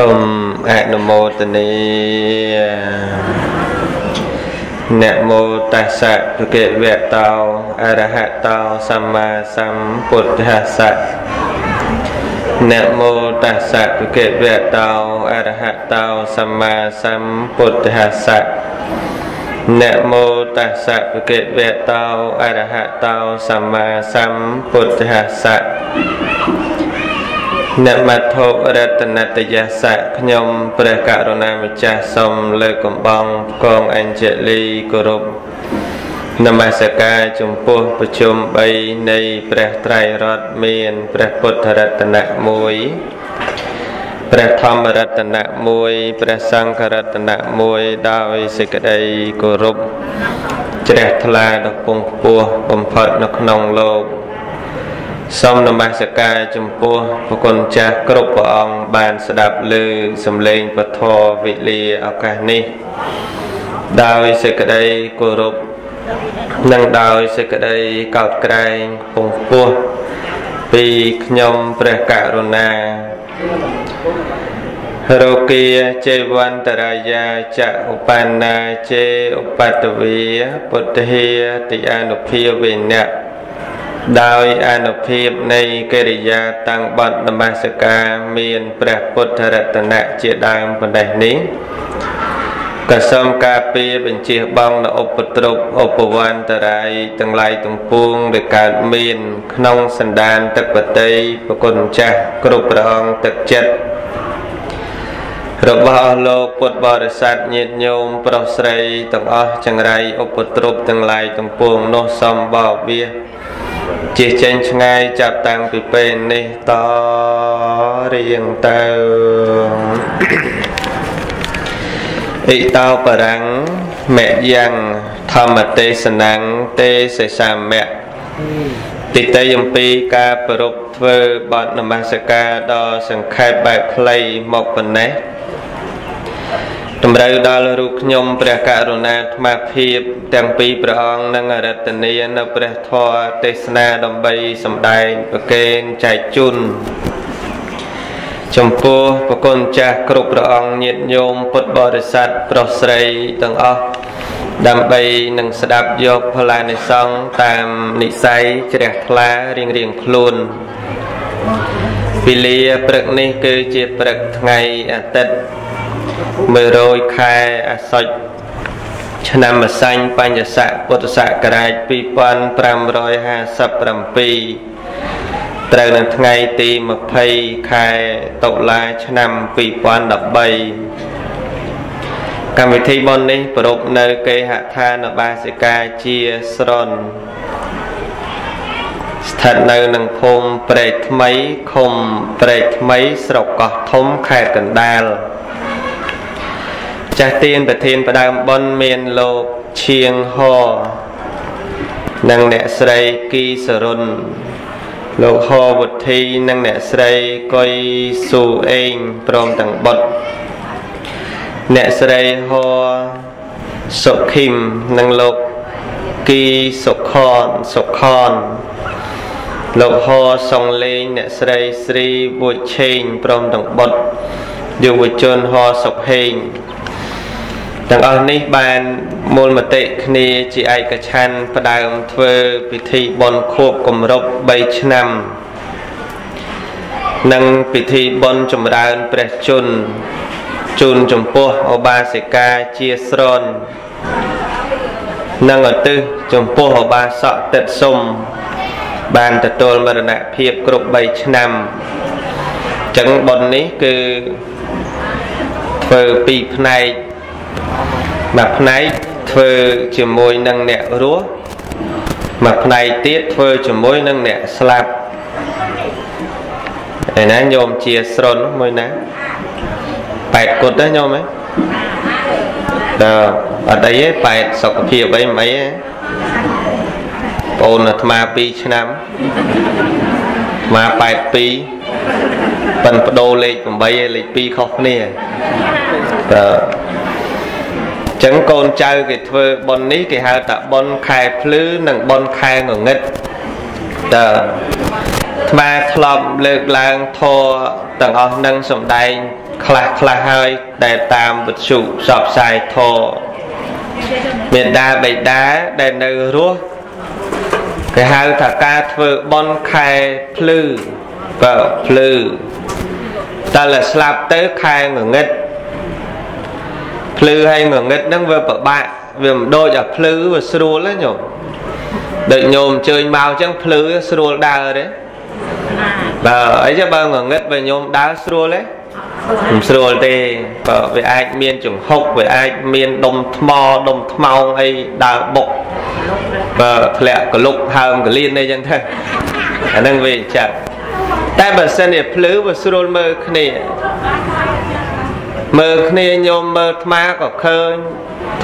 សូមអនុមោទនាអ្នកមោតស្សៈភគវៈតោអរហតោសម្មាសម្ពុទ្ធស្សៈអ្នកមោតស្សៈភគវៈតោអរហតោសម្មាសម្ពុទ្ធស្សៈអ្នកមោតស្សៈភគវៈតោអរហតោសម្មាសម្ពុទ្ធស្សៈ នមត្ថុរតនតយសៈខ្ញុំព្រះករុណាម្ចាស់សូមលើកកំបងកងអញ្ជលីគោរពនមស្ការចំពោះប្រជុំ3នៃព្រះត្រៃរតមាន ព្រះពុទ្ធរតនៈ1ព្រះធម្មរតនៈ1ព្រះសង្ឃរតនៈ1ដោយសេចក្តីគោរពជ្រះថ្លាដល់ពងខ្ពស់បំផុតនៅក្នុងលោក សូមនមស្ការចំពោះព្រះគុណចាស់គ្រប់ព្រះអង្គបានស្ដាប់ឮសំឡេងពធវិលាឱកាសនេះ ដោយសេចក្តីគោរពនិងដោយសេចក្តីកោតក្រែងពងពោះពីខ្ញុំព្រះករុណារោគាចេវន្តរាយាចឧបណ្ណាចេឧបតវីពុទ្ធិតិអនុភាវេណៈ ដោយអនុភាពនៃកិរិយាតាំងបត់នមស្ការមានព្រះពុទ្ធរតនៈជាដើមប៉ុណ្ណេះនេះក៏សូមការពារបញ្ជាបងនៅឧបទ្រពឧបវន្តរាយទាំងឡាយទាំងពួងដែលកើតមាន ក្នុងសន្តានទឹកបតីប្រគុណចាស់គ្រប់ព្រះអង្គទឹកចិត្តរបស់អស់លោកពុទ្ធបរិស័ទញាតិញោមប្រុសស្រីទាំងអស់ចង្រៃឧបទ្រពទាំងឡាយទាំងពួងនោះសំបោវា ជិះចេញឆ្ងាយចាប់តាំងពីពេលនេះតរៀងទៅអិតោបរាំងមយ៉ាងធម្មទេសនាងទេសសាមៈតិតេយំពីការប្រពធ្វើបទនមស្ការដ៏សង្ខេបបែបខ្លីមកប៉ុណ្ណេះ តម្រូវដល់រូបខ្ញុំព្រះករុណាអាត្មាភាព ទាំងពីរព្រះអង្គនិងអរតនីនៅព្រះធម៌ទេសនាដើម្បីសម្ដែងប្រកេនចែកជូនចំពោះប្រគុណចាស់គ្រប់ព្រះអង្គញាតិញោមពុទ្ធបរិស័ទប្រុសស្រីទាំងអស់ដើម្បីនឹងស្ដាប់យកផលានិសង្ឃតាមនិស័យជ្រះថ្លារៀងរៀងខ្លួនពីលាព្រឹកនេះគឺជាព្រឹកថ្ងៃអាទិត្យ 100ខែអាសត់ឆ្នាំម្សាញ់បញ្ញស័កពុទ្ធសករាជ2557ត្រូវនៅថ្ងៃទី20ខែតុលាឆ្នាំ2013កម្មវិធីបុណ្យនេះប្រពនៅគេហដ្ឋានបាសិកាជាស្រនស្ថិតនៅនឹងភូមិព្រែកថ្មីឃុំព្រែកថ្មីស្រុកកោះធំខេត្តកណ្ដាល ចាស់ទៀនប្រធានផ្ដើមបុណ្យមានលោកឈៀងហនិងអ្នកស្រីគីសរុនលោកហវុធីនិងអ្នកស្រីកុយស៊ូអេងព្រមទាំងបុត្រអ្នកស្រីហសុខីមនិងលោកគីសុខនសុខនលោកហសុងលេងអ្នកស្រីស្រីវួចឆេងព្រមទាំងបុត្រយុវជនហសុខហេង ទាំងអស់នេះបានមូលមតិគ្នាជាឯកច្ឆ័ន្ទផ្ដើមធ្វើពិធីបុណ្យខួបគម្រប់3ឆ្នាំនិងពិធីបុណ្យចម្រើនព្រះជន្មជូនចំពោះឧបាសិកាជាស្រននិងឧទ្ទិសចំពោះឧបាសកតិតសុំបានទទួលមរណភាពគ្រប់3ឆ្នាំចឹងបុណ្យនេះគឺធ្វើពីរផ្នែក មួយផ្នែកធ្វើជាមួយនឹងអ្នករស់មួយផ្នែកទៀតធ្វើជាមួយនឹងអ្នកស្លាប់ឯណាញោមជាស្រុនមួយណាប៉ែតគុតទេញោមហ៎ដល់អត់អីទេប៉ែតសុខភាពអីមិនអីទេបងអាត្មា2ឆ្នាំអាត្មា82ប៉ិនបដូរលេខ8ឯលេខ2ខុសគ្នាតើ ចឹងកូនចៅគេធ្វើប៉ុននេះគេហៅថាប៉ុនខែភ្លឺនិងប៉ុនខែងងឹតតើថ្មធ្លាប់លើកឡើងធរទាំងអស់នឹងសំដែងខ្លះខ្លះហើយដែលតាមវិទ្យុផ្សព្វផ្សាយធរមេដាបេដាដែលនៅរស់គេហៅថាការធ្វើបន់ខែភ្លឺបើភ្លឺតែលស្លាប់ទៅខែងងឹត ភ្លឺហើយងងឹតហ្នឹងវាពិបាកវាមិនដូចអាភ្លឺវាស្រួលទេញោមដូចញោមអញ្ជើញមកអញ្ចឹងភ្លឺស្រួលដើរទេបើអីចឹងបើងងឹតបើញោមដើរស្រួលទេមិនស្រួលទេបើវាអាចមានចង្ហុកវាអាចមានដុំថ្មដុំថ្មោងអីដើរបុកបើធ្លាក់កលុកហើមកលៀនអីចឹងទៅអាហ្នឹងវាអញ្ចឹងតែបើសិនជាភ្លឺវាស្រួលមើលគ្នា មើលគ្នាញោមមើលថ្មក៏ឃើញ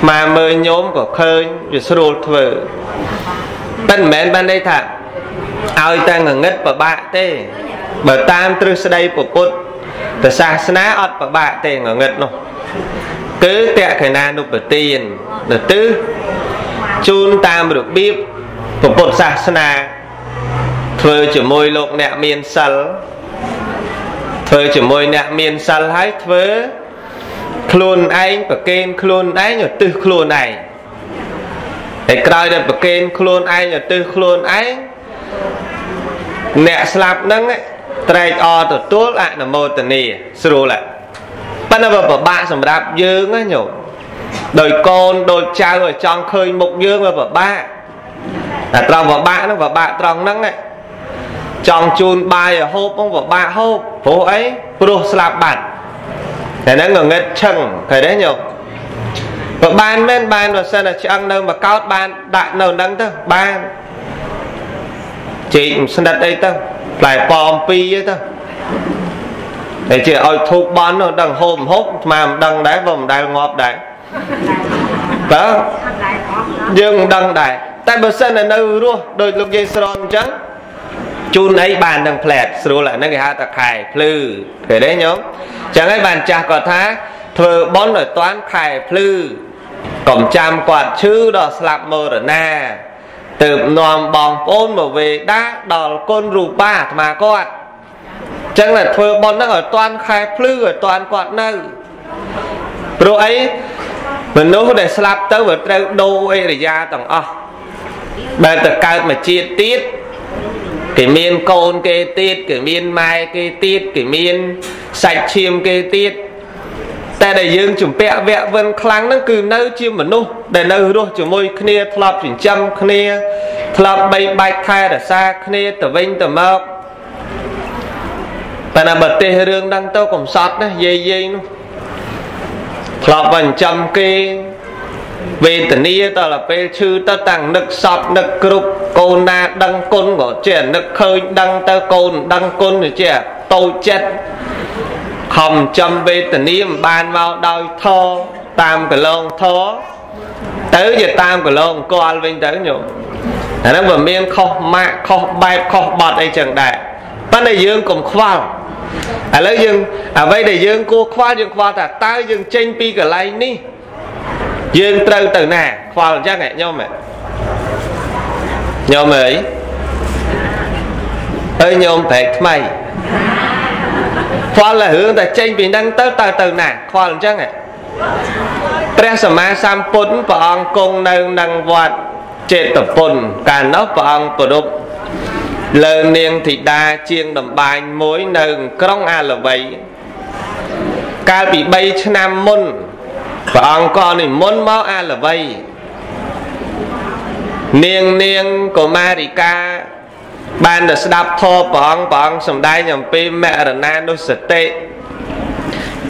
ថ្មមើលញោមក៏ឃើញវាស្រួលធ្វើតែមិនមែនបានន័យថាឲ្យតែងងឹតពិបាកទេបើតាមទ្រឹស្ដីពុទ្ធតែសាសនាអត់ពិបាកទេងងឹតនោះគឺតក្កណានុបទានទៅទិសជូនតាមរបៀបពុទ្ធសាសនាធ្វើជាមួយលោកអ្នកមានសិលធ្វើជាមួយអ្នកមានសិលហើយធ្វើ ខ្លួនឯងប្រកេនខ្លួនឯងឧទ្ទិសខ្លួនឯងហើយក្រោយដែលប្រកេនខ្លួនឯងឧទ្ទិសខ្លួនឯងអ្នកស្លាប់ហ្នឹងត្រេកអរទទួលអនុមោទនាស្រួលប៉ុន្តែវាពិបាកសម្រាប់យើងណាញោមដោយកូនដូចចៅឲ្យចង់ឃើញមុខយើងវាពិបាកតែត្រង់ពិបាកហ្នឹងពិបាកត្រង់ហ្នឹងចង់ជូនបាយឲ្យហូបហ្នឹងពិបាកហូបព្រោះអីព្រោះស្លាប់បាត់ តែហ្នឹងងងឹតឈឹងឃើញទេញោមបើបានមែនបានបើសិនតែឆ្អឹងនៅមកកោតបានដាក់នៅហ្នឹងទៅបានចេកស្និតអីទៅផ្លែប៉អំពីទៅតែជាឲ្យធូបបន់នោះដឹងហូបហូបស្មានមិនដឹងដែរបើមិនដែលងាប់ដែរបើយើងមិនដឹងដែរតែបើសិនតែនៅរស់ដោយលោកយាយស្រនអញ្ចឹង ជូនអីបាននឹងផ្លែតស្រួលអាហ្នឹងគេហៅថាខែភ្លឺឃើញទេញោមអញ្ចឹងហើយបានចាស់គាត់ថាធ្វើបន់ឲ្យតាន់ខែភ្លឺកុំចាំគាត់ឈឺដល់ស្លាប់មរណាទើបនាំបងប្អូនមកវេដាដល់គុណរូបាអាត្មាគាត់ចឹងតែធ្វើបន់ហ្នឹងឲ្យតាន់ខែភ្លឺឲ្យតាន់គាត់នៅព្រោះអីមនុស្សដែលស្លាប់ទៅវាត្រូវដូរអិរិយាទាំងអស់បើទៅកើតមកជាតិទៀត គេមានកូនគេទៀតគេមានម៉ែគេទៀតគេមានសាច់ឈាមគេទៀតតែដែលយើងជំពាក់វគ្គវិនខ្លាំងហ្នឹងគឺនៅជាមនុស្សដែលនៅរស់ជាមួយគ្នាធ្លាប់ចិញ្ចឹមគ្នា ធ្លាប់បីបាច់ថែរក្សាគ្នាទៅវិញទៅមកតែណាបើទេសរឿងហ្នឹងទៅកំសត់ណាយាយយាយនោះធ្លាប់បាញ់ចំគេ វេទនាដល់ពេលឈឺទៅតាំងនឹកសពនឹកគ្រប់កូនណាដឹងគុណក៏ចេះនឹកឃើញដឹងទៅកូនដឹងគុណចេះតូចចិត្តខំចំវេទនាមិនបានមកដោយធរតាមកលងធរទៅជាតាមកលងកលវិញទៅញោមអាហ្នឹងវាមានខុសម៉ាក់ខុសបែបខុសបត់អីចឹងដែរប៉ុន្តែយើងកុំខ្វល់ឥឡូវយើងអ្វីដែលយើងគួរខ្វល់យើងខ្វល់ថាតើយើងចេញពីកន្លែងនេះ យើងត្រូវទៅណាខ្វល់អញ្ចឹងញោមញោមអើយអើយញោមប្រែកថ្មីខ្វល់តែរឿងតែចេញពីនឹងទៅតើទៅណាខ្វល់អញ្ចឹងព្រះសម្មាសម្ពុទ្ធព្រះអង្គគង់នៅនឹងវត្តចេតពុនកាលនោះព្រះអង្គប្រពលើនាងធីតាជាងដំបាញមួយនៅ ក្រុងអាឡវ័យកាលពី3ឆ្នាំមុន ព្រះអង្គក៏និមន្តមកអាឡវ័យនាងនាងកុមារិកាបានទៅស្ដាប់ធម៌ព្រះអង្គព្រះអង្គសម្ដែងអំពីមរណានុសតិ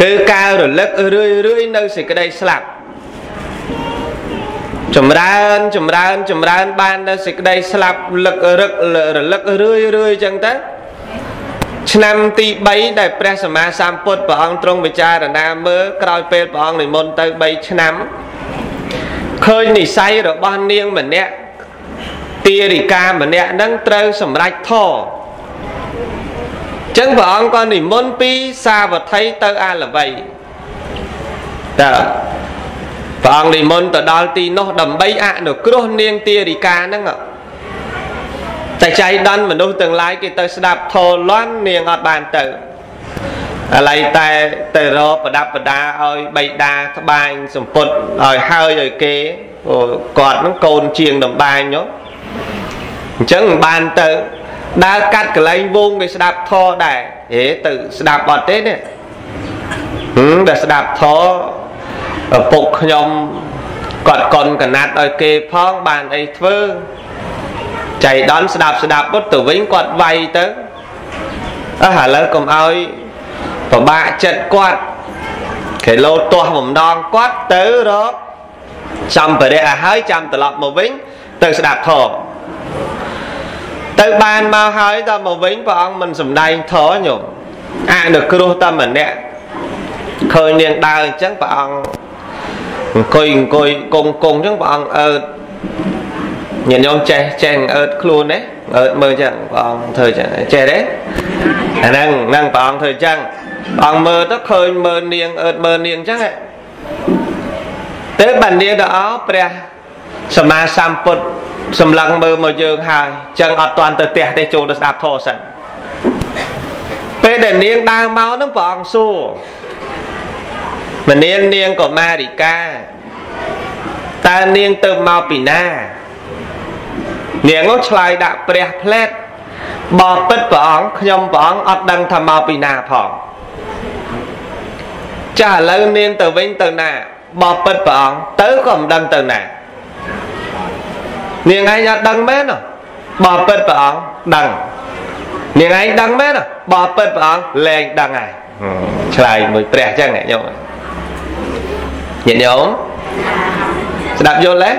គឺការរលឹករឿយរឿយនៅសេចក្តីស្លាប់ចម្រើនចម្រើនចម្រើនបាននៅសេចក្តីស្លាប់លឹករឹករលឹករឿយរឿយអញ្ចឹងទៅ ឆ្នាំទី3ដែលព្រះសម្មាសម្ពុទ្ធព្រះអង្គទ្រង់ពិចារណាមើលក្រោយពេលព្រះអង្គនិមន្តទៅ3ឆ្នាំឃើញនិស័យរបស់នាងម្នាក់ទារិកាម្នាក់ហ្នឹងត្រូវសម្រេចធរចឹងព្រះអង្គក៏និមន្តពីសាវត្ថីទៅអាលវ័យតើព្រះអង្គនិមន្តទៅដល់ទីនោះដើម្បីអនុគ្រោះនាងទារិកាហ្នឹង តែចៃដន្យមនុស្សទាំងឡាយគេទៅស្ដាប់ធម៌លន់នាងអត់បានទៅឥឡូវតែទៅរកប្រដាប់ប្រដាឲ្យបៃតាត្បាញសម្ពុតឲ្យហើយឲ្យគេគាត់នឹងកូនជាងដំបាញនោះអញ្ចឹងបានទៅដើរកាត់កលែងវងគេស្ដាប់ធរដែរហេទៅស្ដាប់អត់ទេនេះហឹមតែស្ដាប់ធរពុកខ្ញុំគាត់កុនកណាត់ឲ្យគេផងបានអីធ្វើ ចៃដន្យស្ដាប់ស្ដាប់ពុតទៅវិញគាត់វាយទៅអើឥឡូវកុំឲ្យពិបាកចិត្តគាត់គេលោទាស់បំដងគាត់ទៅរកសម្ភារៈឲ្យហើយចាំត្រឡប់មកវិញទៅស្ដាប់ធម៌ទៅបានមកហើយដល់មកវិញព្រះអង្គមិនសំដែងធរញោមអនុគ្រោះតែម្នាក់ឃើញនាងដើរអញ្ចឹងព្រះអង្គអង្គុយអង្គុយគង់គង់អញ្ចឹងព្រះអង្គអើត ញាតិញោមចេះចេះអើតខ្លួនទេអើតមើលអញ្ចឹងព្រះអង្គធ្វើអញ្ចឹងចេះទេអាហ្នឹងហ្នឹងព្រះអង្គធ្វើអញ្ចឹងព្រះអង្គមើលទៅឃើញមើលនាងអើតមើលនាងអញ្ចឹងទៅបាននាងទៅអោព្រះសម្មាសម្ពុទ្ធសម្លឹងមើលមកយើងហើយចឹងអត់តាន់ទៅផ្ទះទេចូលទៅស្ដាប់ធម៌សិនពេលដែលនាងដើរមកហ្នឹងព្រះអង្គសួរមនាងនាងកុមារិកាតើនាងទៅមកពីណា នាងនោះឆ្លើយដាក់ព្រះផ្លែតបបិទ្ធព្រះអង្គខ្ញុំព្រះអង្គអត់ដឹងថាមកពីណាផងចាឥឡូវនាងទៅវិញទៅណាបបិទ្ធព្រះអង្គទៅក៏មិនដឹងទៅណានាងឯងអត់ដឹងមែនបបិទ្ធព្រះអង្គដឹងនាងឯងដឹងមែនបបិទ្ធព្រះអង្គលែងដឹងហើយឆ្លើយមួយព្រះអញ្ចឹងអ្នកញោមញាតិញោមស្ដាប់យល់ទេ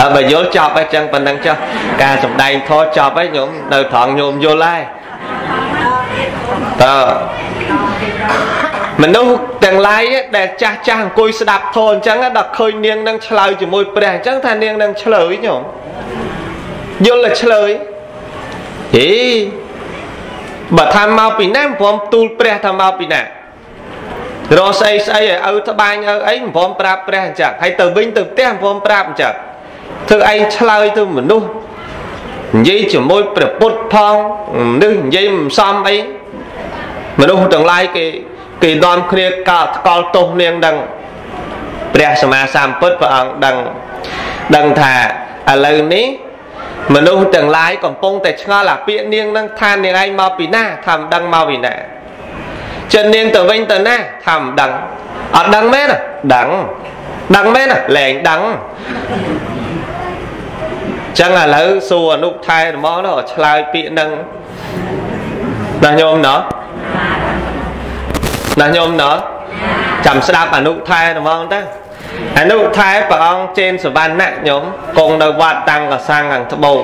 អើបើយល់ចប់ហើយចឹងប៉ុណ្ណឹងចុះការសំដែងធម៌ចប់ហើយញោមនៅត្រង់ញោមយល់ហើយតើមនុស្សទាំងឡាយដែលចាស់ចាស់អង្គុយស្ដាប់ធម៌អញ្ចឹងដល់ឃើញនាងនឹងឆ្លើយជាមួយព្រះអញ្ចឹងថានាងនឹងឆ្លើយញោមយល់តែឆ្លើយហេបើថាមកពីណាមិនព្រមទូលព្រះថាមកពីណា រកស្អីស្អីឲ្យឪត្បាញឪអីមិនព្រមប្រាប់ព្រះអញ្ចឹងហើយទៅវិញទៅផ្ទះមិនព្រមប្រាប់អញ្ចឹងធ្វើឯងឆ្លើយទៅមនុស្សនិយាយជាមួយព្រះពុទ្ធផងមនុស្សនិយាយមិនសមអីមនុស្សទាំងឡាយគេគេនាំគ្នាកោតកលទោសនាងដឹងព្រះសម្មាសម្ពុទ្ធព្រះអង្គដឹងដឹងថាឥឡូវនេះមនុស្សទាំងឡាយកំពុងតែឆ្ងល់អាពាក្យនាងនឹងថានាងឯងមកពីណាថាមិនដឹងមកពីណា ចិននាងទៅវិញទៅណាថាមិនដឹងអត់ដឹងមែនដឹងដឹងមែនលែងដឹងចឹងឥឡូវសួរអនុថែរបស់នោះឆ្លើយពាក្យនឹងណាញោមណោះណាញោមណោះចាំស្ដាប់អនុថែរបស់ទៅអនុថែព្រះអង្គចេនសវណ្ណៈញោមគង់នៅវត្តតាំងកសាំងខាងត្បូង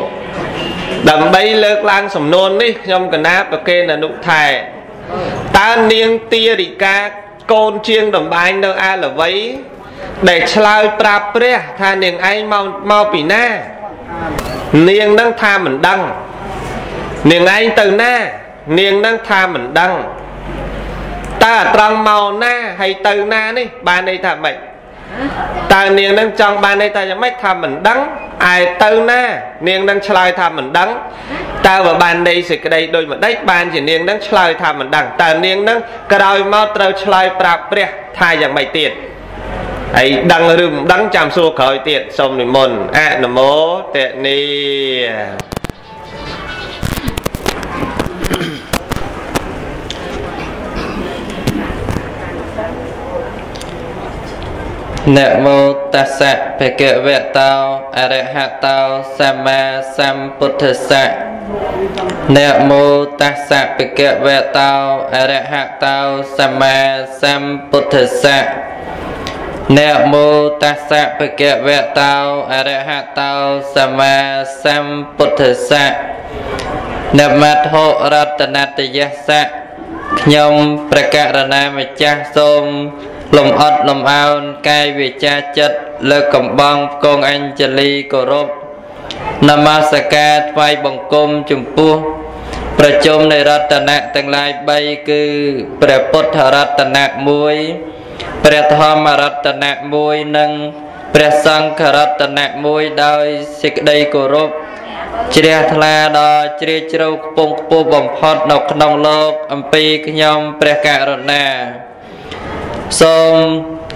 ដើម្បីលើកឡើងសំណួរនេះខ្ញុំកណាប្រគេនអនុថែ តើនាងទារិកាកូនជាងដំបែងនៅអាលវ័យដែលឆ្លើយប្រាប់ព្រះថានាងឯងមកមកពីណា នាងនឹងថាមិនដឹង នាងឯងទៅណា នាងនឹងថាមិនដឹងតើត្រង់មកណាហើយទៅណានេះបានន័យថាម៉េច តើនាងនឹងចង់បានន័យថាយ៉ាងម៉េចថាមិនដឹងឯទៅណា នាងនឹងឆ្លើយថាមិនដឹងតើបើបានន័យសេចក្តីដូចម្ដេចបានជានាងនឹងឆ្លើយថាមិនដឹងតើនាងនឹងក្រោយមកត្រូវឆ្លើយប្រាប់ព្រះថាយ៉ាងម៉េចទៀតហើយដឹងឬមិនដឹងចាំសួរក្រោយទៀតសូមនិមន្តអនុមោទនី នមោតស្សៈភគវតោអរហតោសម្មាសម្ពុទ្ធស្សៈនមោតស្សៈភគវតោអរហតោសម្មាសម្ពុទ្ធស្សៈនមោតស្សៈភគវតោអរហតោសម្មាសម្ពុទ្ធស្សៈនមត្ថុរតនតយស្សៈខ្ញុំប្រកាសណាម្ចាស់សូម លំអត់លំអោនកាយវាចាចិត្តលើកកំបងកងអញ្ជលីគោរពនមស្ការថ្វាយបង្គំចំពោះប្រជុំនៃរតនៈទាំងឡាយ3គឺព្រះពុទ្ធរតនៈ1ព្រះធម្មរតនៈ1និងព្រះសង្ឃរតនៈ1ដោយសេចក្តីគោរពជ្រះថ្លាដល់ជ្រាលជ្រៅខ្ពង់ខ្ពស់បំផុតនៅក្នុងលោកអំពីខ្ញុំព្រះករុណា សូម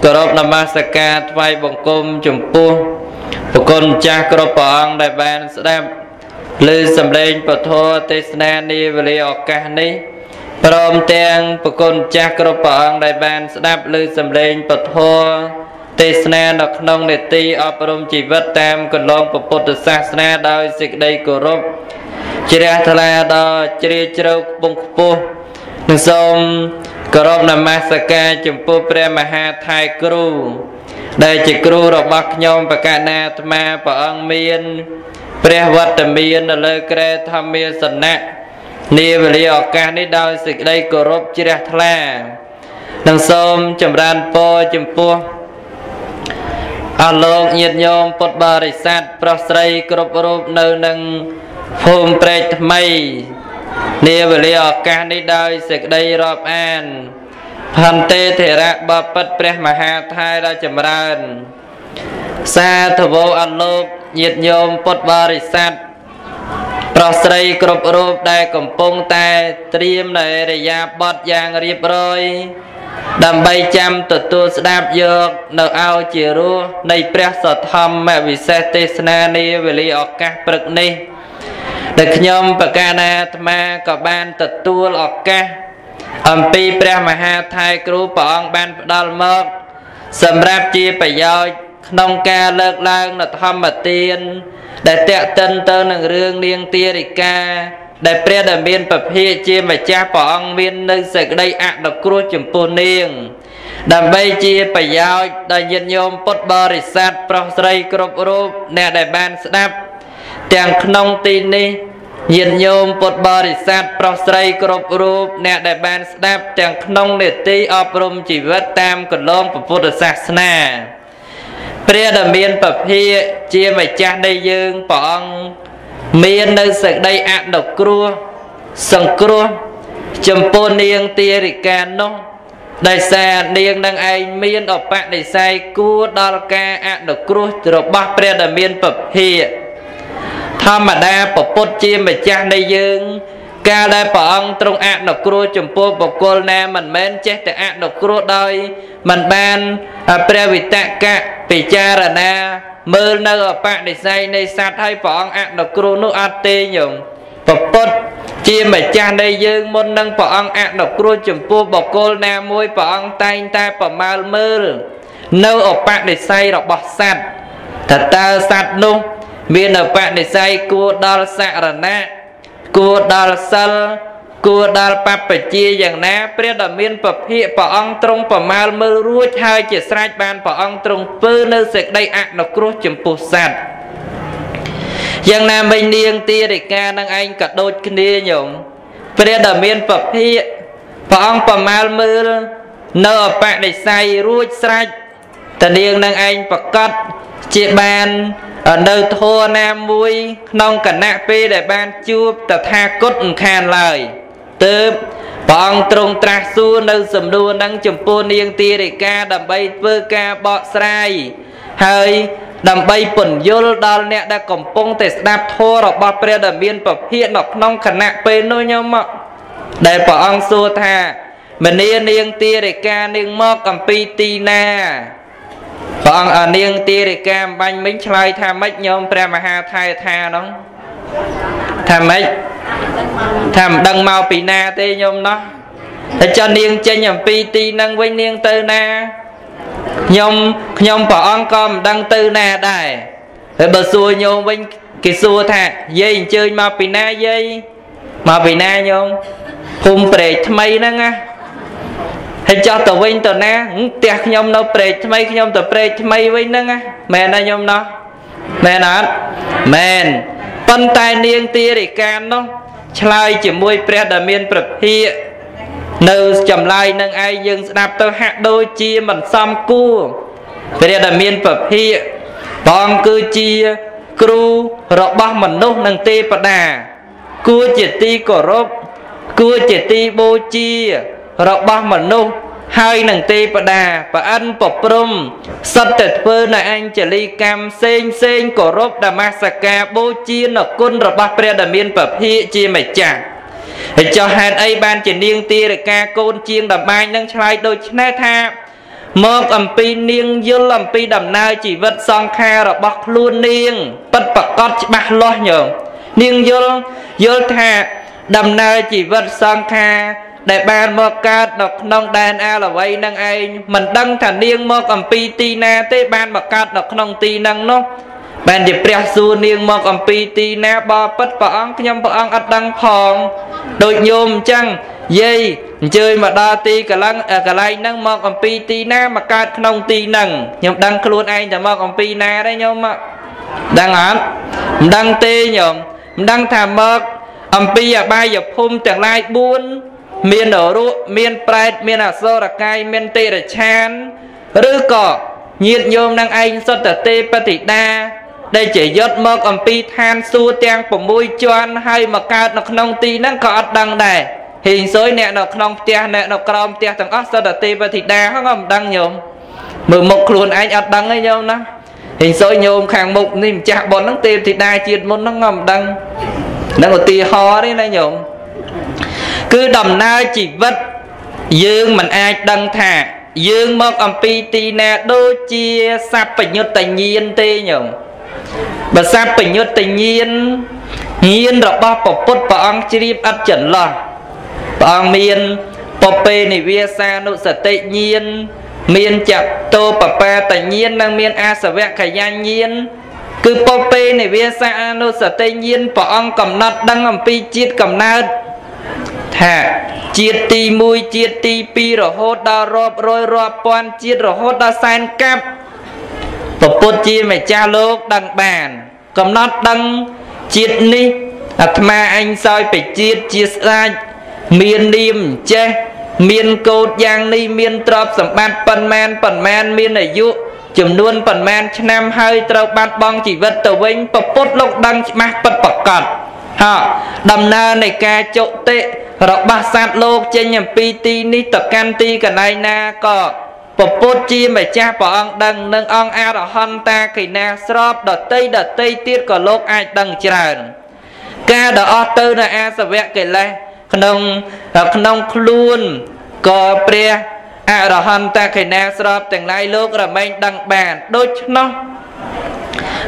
គោរពនមស្ការថ្វាយបង្គំចំពោះប្រគុណចាស់គ្រប់ព្រះអង្គដែលបានស្ដាប់ឬសំឡេងពធទេសនានាវេលាឱកាសនេះព្រមទាំងប្រគុណចាស់គ្រប់ព្រះអង្គដែលបានស្ដាប់ឬសំឡេងពធទេសនានៅក្នុងនេតិអប់រំជីវិតតាមកន្លងពុទ្ធសាសនាដោយសេចក្តីគោរពជ្រះថ្លាដល់ជ្រាលជ្រៅខ្ពង់ខ្ពស់ និងសូមគោរពនមស្ការចំពោះព្រះមហាថៃគ្រូដែលជាគ្រូរបស់ខ្ញុំបកណាអាត្មាព្រះអង្គមានព្រះវត្តមាននៅលើក្រែធម្មាសនៈនាវេលាឱកាសនេះដោយសេចក្តីគោរពជ្រះថ្លានិងសូមចម្រើនពរចំពោះអស់លោកញាតិញោមពុទ្ធបរិស័ទប្រុសស្រីគ្រប់រូបនៅនឹងភូមិព្រែកថ្មី នាវេលាឱកាសនេះដោយសេចក្តីរាប់អានផន្តេធរៈបពិតព្រះមហាថៃដ៏ចម្រើន សាធវោអលោកញាតិញោមពុទ្ធបរិស័ទប្រុសស្រីគ្រប់រូបដែលកំពុងតែត្រៀមនៅអរិយាបថយ៉ាងរៀបរយ ដើម្បីចាំទទួលស្ដាប់យកនៅអោជារសនៃព្រះសទ្ធម្មវិសេសទេសនានាវេលាឱកាសព្រឹកនេះ ដែលខ្ញុំបកាណាអាត្មាក៏បានទទួលឱកាសអំពីព្រះមហាថៃគ្រូព្រះអង្គបានផ្ដល់មកសម្រាប់ជាប្រយោជន៍ក្នុងការលើកឡើងនៅធម្មទាន ដែលតេតិនទៅនឹងរឿងនាងទារិកាដែលព្រះដែលមានពភាជាម្ចាស់ព្រះអង្គមាននៅសេចក្តីអនុគ្រោះចំពោះនាង ដើម្បីជាប្រយោជន៍ដល់ញាតិញោមពុទ្ធបរិស័ទប្រុសស្រីគ្រប់រូបអ្នកដែលបានស្ដាប់ ទាំងក្នុងទីនេះញាតិញោមពុទ្ធបរិស័ទប្រុសស្រីគ្រប់រូបអ្នកដែលបានស្ដាប់ទាំងក្នុងនេតិអប់រំជីវិតតាមកន្លងពុទ្ធសាសនាព្រះដែលមានពភាជាម្ចាស់នៃយើងព្រះអង្គមាននៅសេចក្តីអនុគ្រោះសង្គ្រោះចំពោះនាងទារិកានោះដោយសារនាងនឹងឯងមានអបនិស្ស័យគួរដល់ការអនុគ្រោះរបស់ព្រះដែលមានពភា ធម្មតាពពុទ្ធជាម្ចាស់នៃយើង កាលដែលព្រះអង្គទ្រង់អនុគ្រោះចំពោះបុគ្គលណាមិនមែនចេះតែអនុគ្រោះដោយមិនបានព្រះវិតកៈពិចារណាមើលនៅអបនិស្ស័យនៃសត្វហើយព្រះអង្គអនុគ្រោះនោះអត់ទេញោមពពុទ្ធជាម្ចាស់នៃយើងមុននឹងព្រះអង្គអនុគ្រោះចំពោះបុគ្គលណាមួយព្រះអង្គតែងតែប្រមាលមើល នៅអបនិស្ស័យរបស់សត្វតើតើសត្វនោះ មានអបនិស្ស័យគួរដល់សរណៈគួរដល់សិលគួរដល់បព្វជាយ៉ាងណាព្រះដ៏មានពភិកព្រះអង្គទ្រង់ប្រមាលមើលរួចហើយជាស្រេចបានព្រះអង្គទ្រង់ពើនៅសេចក្តីអនុគ្រោះចំពោះសត្វយ៉ាងណាមិញនាងទារិកានឹងឯងក៏ដូចគ្នាញោមព្រះដ៏មានពភិកព្រះអង្គប្រមាលមើលនៅអបនិស្ស័យរួចស្រេចតនាងនឹងឯងប្រកាស ជាបាននៅធរណាមួយ ក្នុងគណៈពេលដែលបានជួបតថាគតមិនខានឡើយទើបព្រះអង្គទ្រង់ត្រាស់សួរនៅសំណួរនឹងចំពោះនាងទារិកាដើម្បីធ្វើការបកស្រាយហើយដើម្បីពន្យល់ដល់អ្នកដែលកំពុងតែស្ដាប់ធម៌របស់ព្រះដែលមានពភាកនៅក្នុងគណៈពេលនោះញោមមកដែលព្រះអង្គសួរថាមនានាងទារិកានាងមកអំពីទីណា ព្រះអង្គអនាងទារិកាអំបញ្ញមិញឆ្លើយថាម៉េចញោមព្រះមហាថៃថានោះថាម៉េចថាមិនដឹងមកពីណាទេញោមណោះតែចុះនាងចេញអំពីទីនឹងវិញនាងទៅណាខ្ញុំខ្ញុំព្រះអង្គក៏មិនដឹងទៅណាដែរហើយបើសួរញោមវិញគេសួរថាយាយអញ្ជើញមកពីណាយាយមកពីណាញោមភូមិព្រែកថ្មីហ្នឹងណា ហើយចោះទៅវិញទៅណាផ្ទះខ្ញុំនៅព្រែកថ្មីខ្ញុំទៅព្រែកថ្មីវិញហ្នឹងណាមែនណាញោមណោះមែនអត់មែនប៉ុន្តែនាងទារិកានោះឆ្លើយជាមួយព្រះដែលមានប្រភិយនៅចម្លើយនឹងឯងយើងស្ដាប់ទៅហាក់ដូចជាមិនសមគួរព្រះដែលមានប្រភិយបងគឺជាគ្រូរបស់មនុស្សនិងទេវតាគួរជាទីគោរពគួរជាទីបូជា របស់មនុស្សហើយនឹងទេវតាប្រអិនប្រព្រំសិតតែធ្វើនៅអញ្ជលីកម្មផ្សេងផ្សេងគោរពនមស្ការបូជានគុណរបស់ព្រះដែលមានពភាកជាម្ចាស់ហើយចុះហេតុអីបានជានាងទីរកាកូនជាងដំបាញនឹងឆ្លើយដូចនេះថាមកអំពីនាងយល់អំពីដំណើរជីវិតសង្ខាររបស់ខ្លួននាងពិតប្រកបច្បាស់លាស់ញោមនាងយល់យល់ថាដំណើរជីវិតសង្ខារ ដែលបានមកកើតនៅក្នុងដែនអាលវ័យនឹងឯងមិនដឹងថានាងមកអំពីទីណាទេបានមកកើតនៅក្នុងទីនឹងនោះបានជាព្រះសួរនាងមកអំពីទីណាបបពិតព្រះអង្គខ្ញុំព្រះអង្គអត់ដឹងផងដូចញោមអញ្ចឹងយាយអញ្ជើញមកដល់ទីកន្លែងកន្លែងហ្នឹងមកអំពីទីណាមកកើតក្នុងទីហ្នឹងខ្ញុំដឹងខ្លួនឯងតែមកអំពីណាទេញោមដឹងអត់មិនដឹងទេញោមមិនដឹងថាមកអំពីអបាយភូមិទាំងឡាយ4 មាននរកមានប្រែតមានអសរកាយមានទេរឆានឬក៏ញាតញោមនឹងឯងសុទ្ធតែទេពតិតាដែលជាយុទ្ធមកអំពីឋានសួគ៌ទាំង6ជាន់ហើយមកកើតនៅក្នុងទីហ្នឹងក៏អត់ដឹងដែរហេងសុយអ្នកនៅក្នុងផ្ទះអ្នកនៅក្រោមផ្ទះទាំងអស់សុទ្ធតែទេវធីតាហ្នឹងក៏មិនដឹងញោមមើលមុខខ្លួនឯងអត់ដឹងទេញោមណាហេងសុយញោមខាងមុខនេះម្ចាស់ប៉ុនហ្នឹងទេវធីតាជាតិមុនហ្នឹងក៏មិនដឹងនឹងឧទាហរណ៍ទេណាញោម គឺដំណើរជីវិត យើងមិនអាចដឹងថា យើងមកអំពីទីណាដូចជាសัพពញ្ញុតញ្ញាណទេញោមបើសัพពញ្ញុតញ្ញាណញាណរបស់ពពុទ្ធព្រះអង្គជ្រាបឥតចន្លោះព្រះអង្គមានពពេនិវាសានុសតិញាណមានចតោបបាតញាណនិងមានអាសវកយញ្ញាណគឺពពេនិវាសានុសតិញាណព្រះអង្គកំណត់ដឹងអំពីជាតិកំណើត ថាជាតិទី1ជាតិទី2រហូតដល់រាប់រយរាប់ពាន់ជាតិរហូតដល់សែនកាប់ពពុទ្ធជាម្ចាស់លោកដឹងបាន កំណត់ដឹងជាតិនេះអាត្មាអញសោយបជាតិជាស្ដាច់មាននាមចេះមានកោតយ៉ាងនេះមានទ្រព្យសម្បត្តិប៉ុន្មានប៉ុន្មានមានអាយុចំនួនប៉ុន្មានឆ្នាំហើយត្រូវបាត់បង់ជីវិតទៅវិញពពុទ្ធលោកដឹងច្បាស់ពិតប្រកប ហ่าដំណើរនៃការចុតិរបស់សត្វលោកចេញអំពីទីនេះទៅកាន់ទីកន្លែងណាក៏ពពុទ្ធជាម្ចាស់ព្រះអង្គដឹងនឹងអង្គអរហន្តាកៃណាស្របដតីដតីទៀតក៏លោកអាចដឹងច្រើន ការដែលអស់ទៅនៅអាសវៈកិលេសក្នុងក្នុងខ្លួនក៏ព្រះអរហន្តកេណាស្របទាំងឡាយលោករមែងដឹងបានដូច្នោះ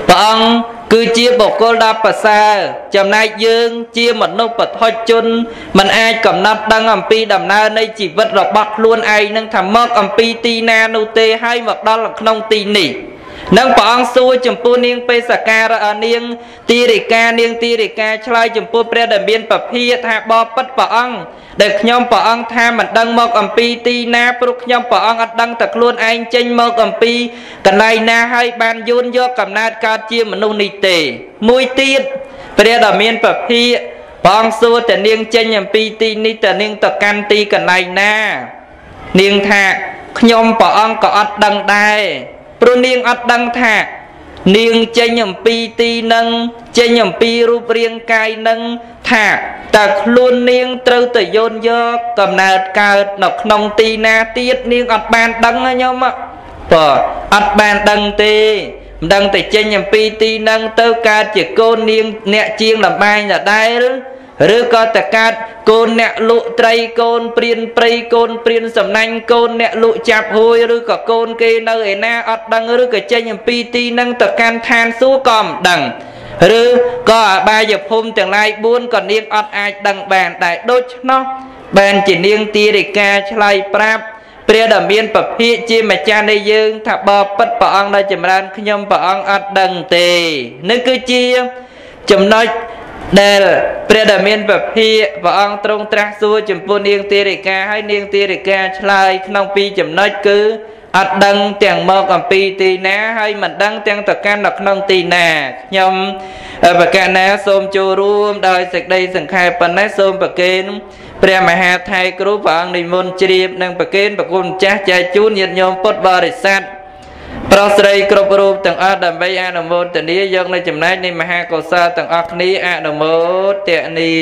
ព្រះអង្គគឺជាបុគ្គលដ៏ប្រសើរចំណែកយើងជាមនុស្សបឋិជនมันអាចកំណត់ដឹងអំពីដំណើរនៃជីវិតរបស់ខ្លួនឯងនឹងថាមកអំពីទីណានោះទេហើយមកដល់ក្នុងទីនេះ នឹងព្រះអង្គសួរចំពោះនាងបេសការៈនាងទីរិកានាងទីរិកាឆ្លើយចំពោះព្រះដែលមានពភាថាបបិទ្ធព្រះអង្គដែលខ្ញុំព្រះអង្គថាមិនដឹងមកអំពីទីណាព្រោះខ្ញុំព្រះអង្គអត់ដឹងតែខ្លួនឯងចេញមកអំពីកន្លែងណាហើយបានយួនយកកំណើតកើតជាមនុស្សនេះទេ មួយទៀតព្រះដែលមានពភាព្រះអង្គសួរតែនាងចេញអំពីទីនេះតើនាងទៅកាន់ទីកន្លែងណា នាងថាខ្ញុំព្រះអង្គក៏អត់ដឹងដែរ ព្រោះនាងអត់ដឹងថានាងចេញអំពីទីនឹងចេញអំពីរូបរាងកាយនឹងថាតើខ្លួននាងត្រូវទៅយោនយកកំណើតកើតនៅក្នុងទីណាទៀតនាងអត់បានដឹងណាញោមបើអត់បានដឹងទេមិនដឹងតែចេញអំពីទីនឹងទៅកើតជាកូននាងអ្នកជាងលំបែងដដែល ឬក៏តកើតកូនអ្នកលក់ត្រីកូនព្រានព្រៃកូនព្រានសំណាញ់កូនអ្នកលក់ចាប់ហួយឬក៏កូនគេនៅឯណាអត់ដឹងឬក៏ចេញអំពីទីនឹងទៅកាន់ឋានសួគ៌ក៏មិនដឹងឬក៏អបាយភូមិទាំងឡាយ4ក៏នាងអត់អាចដឹងបានដែរដូច្នោះបានជានាងទីរិកាឆ្លើយប្រាប់ព្រះដ៏មានពភាកជាម្ចាស់នៃយើង ថាបើពិតព្រះអង្គដែលចម្រើនខ្ញុំព្រះអង្គអត់ដឹងទេនេះគឺជាចំណុច ដែលព្រះដែលមានពភាកព្រះអង្គទ្រង់ត្រាស់សួរចំពោះនាងទេរិកាហើយនាងទេរិកាឆ្លើយក្នុងពីរចំណុចគឺអត់ដឹងទាំងមកអំពីទីណាហើយមិនដឹងទាំងទៅកាន់នៅក្នុងទីណាខ្ញុំបកណាសូមចូលរួមដោយសេចក្តីសង្ខេបប៉ុណ្ណេះសូមប្រគេនព្រះមហាថៃគ្រូព្រះអង្គនិមន្តជ្រាបនិងប្រគេនប្រគុណចាស់ចែកជូនញាតិញោមពុទ្ធបរិស័ទ ប្រុសស្រីគ្រប់រូបទាំងអស់ដើម្បីអនុមោទនាយកនៅចំណែកនៃមហាកុសលទាំងអស់គ្នាអនុមោទនា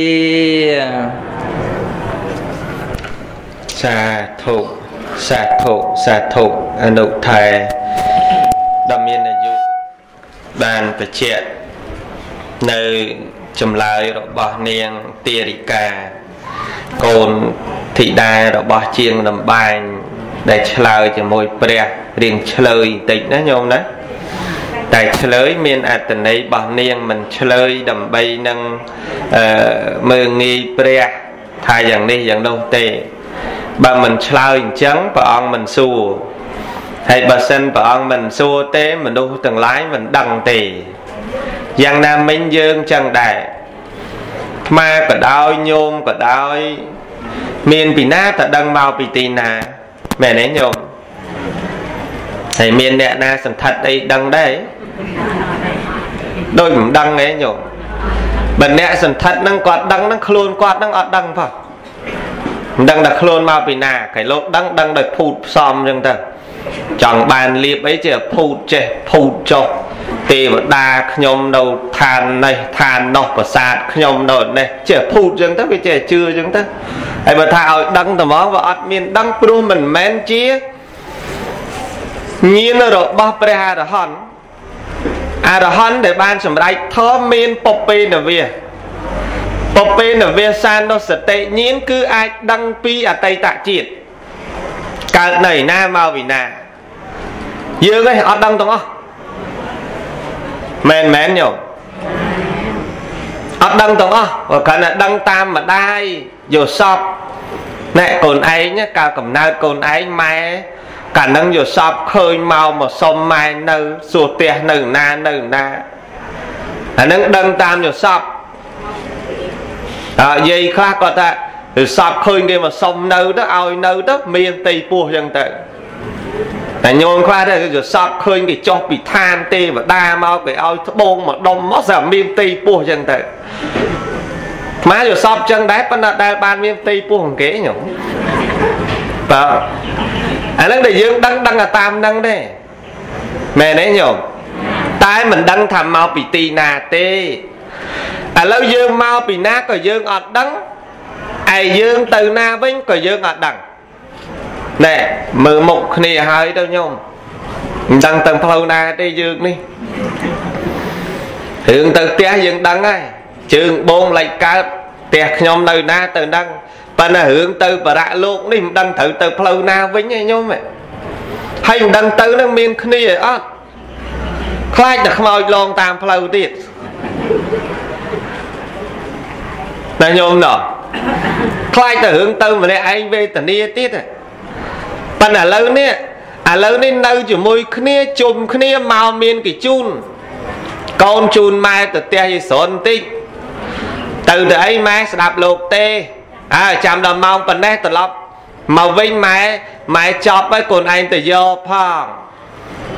សាធុសាធុសាធុអនុថែដ៏មានអាយុបានបច្ចៈនៅចម្លើយរបស់នាងទារិកាកូនធីតារបស់ជាងដំបែង ដែលឆ្លើយជាមួយព្រះរៀងឆ្លើយបន្តិចណាញោមណាតែឆ្លើយមានអត្តន័យរបស់នាងមិនឆ្លើយដើម្បីនឹងអឺមើងងាយព្រះថាយ៉ាងនេះយ៉ាងនោះទេបើមិនឆ្លើយអញ្ចឹងព្រះអង្គមិនសួរហើយបើសិនព្រះអង្គមិនសួរទេមនុស្សទាំងឡាយមិនដឹងទេយ៉ាងណាមិញយើងចឹងដែរថ្មក៏ដោយញោមក៏ដោយមានពីណាតដឹងមកពីទីណា មែនទេញោមហើយមានអ្នកណាសន្ធិដ្ឋអីដឹងដែរដូចមិនដឹងទេញោមបើអ្នកសន្ធិដ្ឋហ្នឹងគាត់ដឹងហ្នឹងខ្លួនគាត់ហ្នឹងអត់ដឹងផងមិនដឹងថាខ្លួនមកពីណាគេលោកដឹងដឹងដោយភូតផ្សំអញ្ចឹងទៅចង់បានលៀបអីចេះភូតចេះភូតចុះ ទេវតាខ្ញុំនៅឋាននេះឋាននោះប្រាសាទខ្ញុំនៅនេះចេះភូតអញ្ចឹងទៅវាចេះជឿអញ្ចឹងទៅហើយបើថាឲ្យដឹងតែហ្មងវាអត់មានដឹងព្រោះមិនមែនជាញាណរបស់ព្រះអរហន្តអរហន្តដែលបានសម្រេចធម៌មានពពេនវាពពេនវាសានុសតិញាណគឺអាចដឹងពីអតីតជាតិកើតនៅណាមកពីណាយើងឯងអត់ដឹងទាំងអស់ មែនមែនញោមអត់ដឹងទាំងអស់បើគ្រាន់តែដឹងតាមម្ដាយយោសពណែកូនឯងកាលកំណើតកូនឯងម៉ែកាលនឹងយោសពឃើញមកមកសុំម៉ែនៅសួរផ្ទះនៅណានៅណាអានឹងដឹងតាមយោសពអើយាយខ្លះគាត់ថាយោសពឃើញគេមកសុំនៅទៅឲ្យនៅទៅមានទីពោះចឹងទៅ តែញោមខ្លះទៅគឺសក់ឃើញគេចុះពីឋានទេវតាមកគេឲ្យត្បូងមកដុំមកសារមានទីពោះអញ្ចឹងទៅអាម៉ាយកសពចឹងដែរប៉ុន្តែដែលបានមានទីពោះគេញោមបាទអាហ្នឹងដែលយើងដឹងដឹងតាមហ្នឹងទេមែនទេញោមតែមិនដឹងថាមកពីទីណាទេឥឡូវយើងមកពីណាក៏យើងអត់ដឹងឯយើងទៅណាវិញក៏យើងអត់ដឹង ណែមើលមុខគ្នាហើយទៅញោមមិនដឹងទៅផ្លូវណាទេយើងនេះរឿងទៅផ្ទះយើងដឹងហើយជើងបងលិចកើតផ្ទះខ្ញុំនៅណាទៅដឹងប៉ុន្តែរឿងទៅបរៈលោកនេះមិនដឹងត្រូវទៅផ្លូវណាវិញទេញោមហើយមិនដឹងទៅនឹងមានគ្នាអត់ខ្លាចតែខ្មោចលងតាមផ្លូវទៀតតែញោមណោះខ្លាចតែរឿងទៅម្នាក់ឯងវេទនាទៀត ប៉ុន្តែឥឡូវនេះឥឡូវនេះនៅជាមួយគ្នាជុំគ្នាមកមានគេជូនកូនជូនម៉ែទៅផ្ទះយីស្រុនបន្តិចទៅទៅអីម៉ែស្ដាប់លោកទេអើចាំដល់ម៉ោងប៉ុណ្ណេះត្រឡប់មកវិញម៉ែម៉ែចប់ហើយកូនឯងទៅយកផង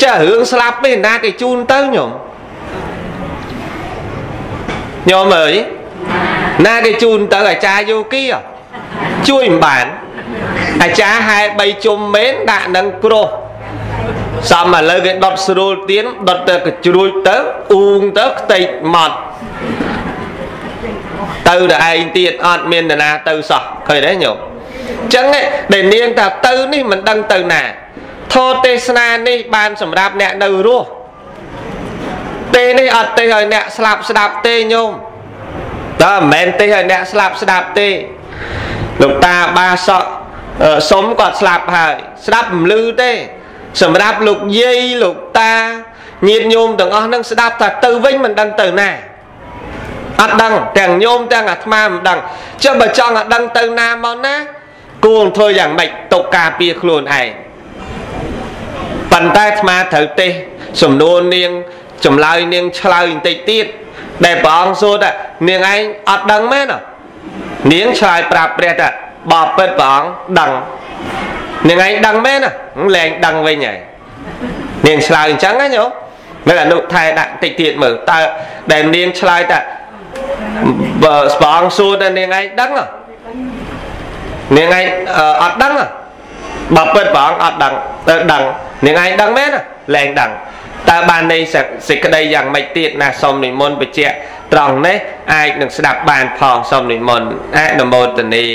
ចារឿងស្លាប់ទេណាគេជូនទៅញោមញោមអើយណាគេជូនទៅអាចារ្យយោគីជួយមិនបាន អាចារ្យហែ3ជុំមែនដាក់នឹងគ្រោះសំឥឡូវគេដុតស្រួលទៀនដុតទៅកជ្រួចទៅអ៊ូងទៅខ្ទេចម៉ត់ទៅតែឯងទៀតអត់មាននរណាទៅសោះឃើញទេញោមអញ្ចឹងដែលនាងថាទៅនេះមិនដឹងទៅណាធម៌ទេសនានេះបានសម្រាប់អ្នកនៅរស់ទេនេះអត់ទេឲ្យអ្នកស្លាប់ស្ដាប់ទេញោមតើមិនមែនទេឲ្យអ្នកស្លាប់ស្ដាប់ទេលោកតាបាសក់ សុំគាត់ស្លាប់ហើយស្ដាប់មិនលឺទេ សម្រាប់លោកយាយលោកតាញាតិញោមទាំងអស់នឹងស្ដាប់ថាទៅវិញមិនដឹងទៅណាអត់ដឹងទាំងញោមទាំងអាត្មាមិនដឹងចុះបើចង់ឲ្យដឹងទៅណាមកណាគួរធ្វើយ៉ាងម៉េចទុកការពារខ្លួនឯងប៉ុន្តែអាត្មាត្រូវទេសំណួរនាងចម្លើយនាងឆ្លើយបន្តិចទៀតដែលព្រះអង្គសួរថានាងឯងអត់ដឹងមែននាងឆ្លើយប្រាប់ព្រះថា បបពិតព្រះអង្គដឹងនាងឯងដឹងមែនលែងដឹងវិញហើយនាងឆ្លើយអញ្ចឹងណាញោមមើលអនុថែដាក់តិចទៀតមើលតើដែលនាងឆ្លើយថាបើព្រះអង្គសួរតែនាងឯងដឹងនាងឯងអត់ដឹងបើពិតព្រះអង្គអត់ដឹងទៅដឹងនាងឯងដឹងមែនលែងដឹងតើបាននៃសេចក្តីយ៉ាងម៉េចទៀតណាសូមនិមន្តបញ្ជាក់ត្រង់នេះអាចនឹងស្ដាប់បានផងសូមនិមន្តអនុមោទនា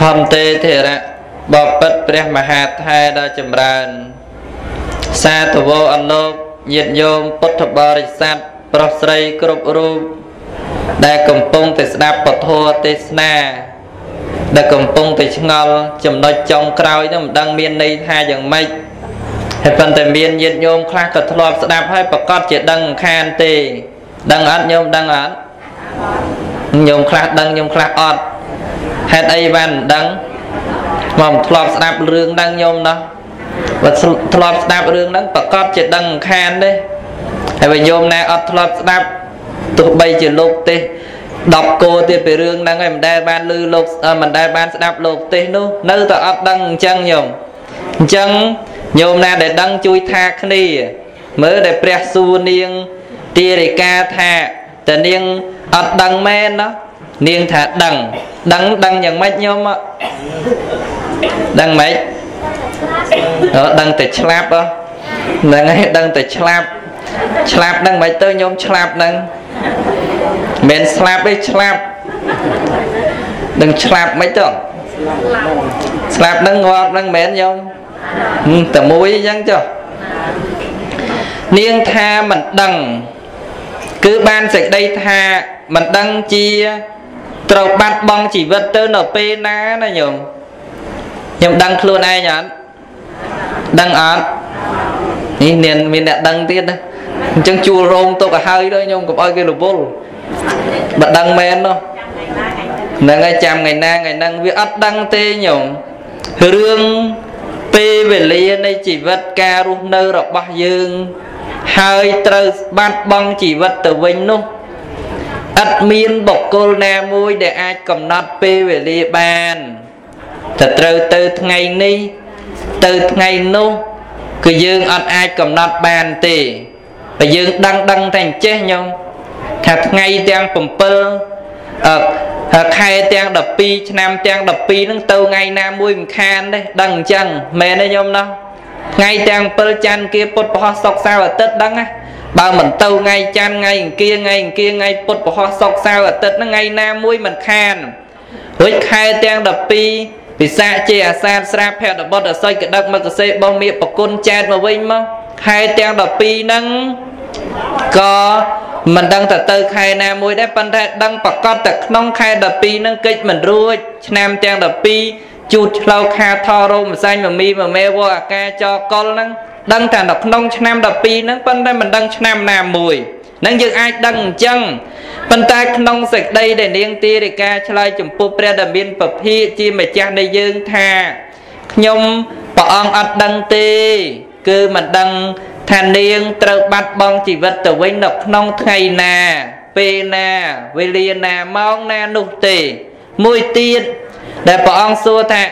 ផនទេធរៈបបិទ្ធព្រះមហាថែដ៏ចម្រើន សាធវអលោកញាតិញោមពុទ្ធបរិស័ទប្រុសស្រីគ្រប់រូបដែលកំពុងតែស្ដាប់ពធទេសនាដែលកំពុងតែឆ្ងល់ចំណុចចុងក្រោយនោះមិនដឹងមានន័យថាយ៉ាងម៉េចហើយប៉ុន្តែមានញាតិញោមខ្លះក៏ធ្លាប់ស្ដាប់ហើយប្រកាសជាដឹងខានទេ ដឹងអត់ញោមដឹងអត់ញោមខ្លះដឹងញោមខ្លះអត់ ហេតុអីបានមិនដឹងមកធ្លាប់ស្ដាប់រឿងដឹងញោមណោះបើធ្លាប់ស្ដាប់រឿងហ្នឹងប្រកាសជាដឹងខានទេហើយបើញោមណាអត់ធ្លាប់ស្ដាប់ទោះបីជាលោកទេស10គោទៀតពីរឿងហ្នឹងឯងមិនដែលបានឮលោកមិនដែលបានស្ដាប់លោកទេសនោះនៅតែអត់ដឹងអញ្ចឹងញោមអញ្ចឹងញោមណាដែលដឹងជួយថាគ្នាមើលដែលព្រះសួរនាងទារិកាថាតើនាងអត់ដឹងមែនណា នាងថាដឹងដឹងដឹងយ៉ាងម៉េចញោមដឹងម៉េចអឺដឹងតែឆ្លាប់ហ្នឹងហើយដឹងតែឆ្លាប់ឆ្លាប់ហ្នឹងមិនទៅញោមឆ្លាប់ហ្នឹងមិនស្លាប់ទេឆ្លាប់នឹងឆ្លាប់មិនទៅស្លាប់ហ្នឹងងាប់ហ្នឹងមែនញោមតែមួយអញ្ចឹងចុះនាងថាមិនដឹង គឺបានសេចក្តីថាមិនដឹងជា ត្រូវបាត់បង់ជីវិតទៅនៅពេលណាណាញោមខ្ញុំដឹងខ្លួនឯងអត់ដឹងអត់នេះមានមានអ្នកដឹងទៀតណាអញ្ចឹងជួលរោងទុកឲ្យហើយទៅញោមកុំឲ្យគេរវល់បើដឹងមែននោះហ្នឹងហើយចាំថ្ងៃណាថ្ងៃហ្នឹងវាអត់ដឹងទេញោមរឿងពេលវេលានៃជីវិតការរស់នៅរបស់យើង ហើយត្រូវបាត់បង់ជីវិតទៅវិញនោះ ឥតមានបុគ្គលណាមួយដែលអាចកំណត់ពេលវេលាបានតែត្រូវទៅថ្ងៃនេះទៅថ្ងៃនោះគឺយើងអត់អាចកំណត់បានទេតែយើងដឹងដឹងតែអញ្ចេះញោមថាថ្ងៃទាំង7អឺខែទាំង12ឆ្នាំទាំង12ហ្នឹងទៅថ្ងៃណាមួយមិនខានទេដឹងអញ្ចឹងមែនទេញោមណោះថ្ងៃទាំង7ច័ន្ទគៀពុទ្ធពហុសុកសៅរ៍អាទិត្យដឹងណា បើមិនទៅថ្ងៃច័ន្ទថ្ងៃអង្គារថ្ងៃអង្គារថ្ងៃពុទ្ធពហុសុកសៅរ៍អាទិត្យហ្នឹងថ្ងៃណាមួយមិនខានរួចខែទាំង12ពិសាជាអាសាទស្រាភៈដបុតអសុយកដឹកមកសេបោះមៀកប្រគុណចែកមកវិញមកខែទាំង12ហ្នឹងក៏មិនដឹងទៅទៅខែណាមួយដែរប៉ុន្តែដឹងប្រកាសតែក្នុងខែ12ហ្នឹងកិច្ចមិនរួចឆ្នាំទាំង12ជូតឆ្លោខាថរោមម្សាញ់មមីមមេវអាកាចកុលហ្នឹង ដឹងតែនៅក្នុងឆ្នាំ12ហ្នឹងប៉ុន្តែមិនដឹងឆ្នាំណាមួយនឹងយើងអាចដឹងអញ្ចឹងប៉ុន្តែក្នុងសេចក្តីដែលនាងទារិកាឆ្លើយចំពោះព្រះដែលមានពភាជាម្ចាស់នៃយើងថាខ្ញុំព្រះអង្គអត់ដឹងទេ គឺមិនដឹងថានាងត្រូវបាត់បង់ជីវិតទៅវិញនៅក្នុងថ្ងៃណាពេលណាវេលាណាម៉ោងណានោះទេ មួយទៀតដែលព្រះអង្គសួរថា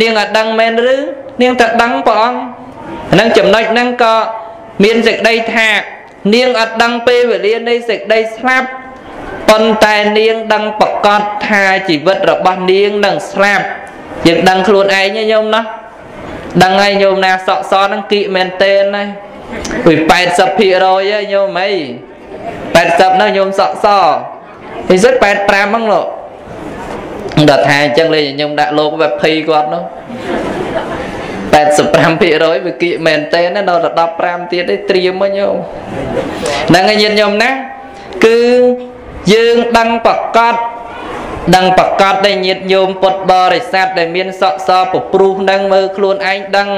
នាងអត់ដឹងមែនឬនាងតែដឹងព្រះអង្គ ហ្នឹងចំណុចហ្នឹងក៏មានសេចក្តីថា នាងអត់ដឹងពេលវេលានៃសេចក្តីស្លាប់ប៉ុន្តែនាងដឹងប្រកាសថាជីវិតរបស់នាងនឹងស្លាប់យើងដឹងខ្លួនឯងញោមណាដឹងហើយញោមណាសក់សហ្នឹងគៀកមែនតេនណាពី80%ហ៎ញោមអី80នោះញោមសក់សពិសេស85ហ្នឹងលោកដល់ថាអញ្ចឹងលេញខ្ញុំដាក់លោកវេបភីគាត់នោះ 85%វាគៀកមែនតេណាដល់15ទៀតទេត្រៀមមកញោមហ្នឹងហើយញាតិញោមណាគឺយើងដឹងប្រកាសដឹងប្រកាសដែលញាតិញោមពុទ្ធបរិស័ទដែលមានសក់សពព្រោះនឹងមើលខ្លួនឯងដឹង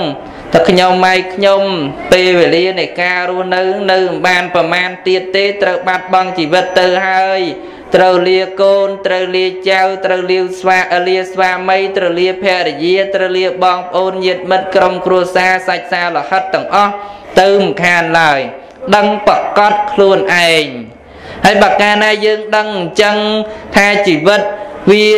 តែខ្ញុំម៉ែខ្ញុំពេលវេលានៃការរស់នៅ នៅមិនបានប្រមាណទៀតទេត្រូវបាត់បង់ជីវិតទៅហើយ ត្រូវលាកូនត្រូវលាចៅត្រូវលាស្វាលាស្វាមីត្រូវលាភរិយាត្រូវលាបងប្អូនញាតិមិត្តក្រុមគ្រួសារសាច់សាលហិតទាំងអស់ទៅមិនខានឡើយដឹងប្រកាសខ្លួនឯងហើយបើកាលណាយើងដឹងអញ្ចឹងថាជីវិតវា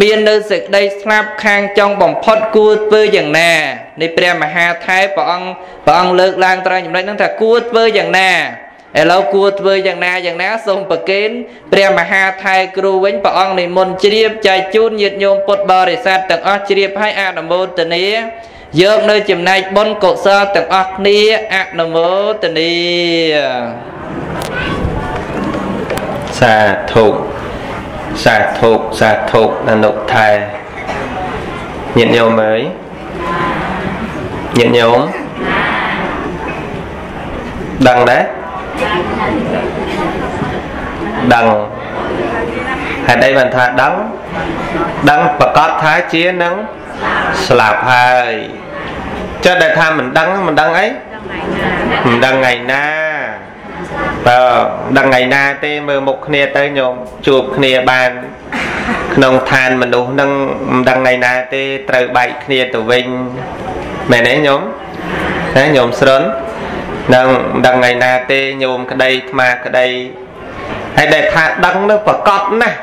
មាននៅសេចក្តីស្លាប់ខាងចុងបំផុតគួរធ្វើយ៉ាងណានៃព្រះមហាថែព្រះអង្គព្រះអង្គលើកឡើងត្រង់ចំណុចហ្នឹងថាគួរធ្វើយ៉ាងណា ឥឡូវគួរធ្វើយ៉ាងណាយ៉ាងណាសូមប្រគេនព្រះមហាថែគ្រូវិញព្រះអង្គនិមន្តជ្រាបចែកជូនញាតិញោមពុទ្ធបរិស័ទទាំងអស់ជ្រាបឲ្យអនុមោទនាយកនៅចំណែកបុណ្យកុសលទាំងអស់គ្នាអនុមោទនាសាធុសាធុសាធុអនុថែញាតិញោមអើយញាតិញោមដឹងដែរ ដឹងហេតុអីបានថាដឹងដឹងប្រកាសថាជានឹងស្លាប់ហើយចិត្តដែលថាមិនដឹងមិនដឹងអីមិនដឹងថ្ងៃណាបើដឹងថ្ងៃណាទេមើលមុខគ្នាទៅញោមជួបគ្នាបានក្នុងឋានមនុស្សនឹងមិនដឹងថ្ងៃណាទេត្រូវបែកគ្នាទៅវិញមែនទេញោមណាញោមស្រុន នឹងមិនដឹងថ្ងៃណាទេញោមក្តីថ្មក្តីហើយដែលថាដឹងនោះប្រកបណាស់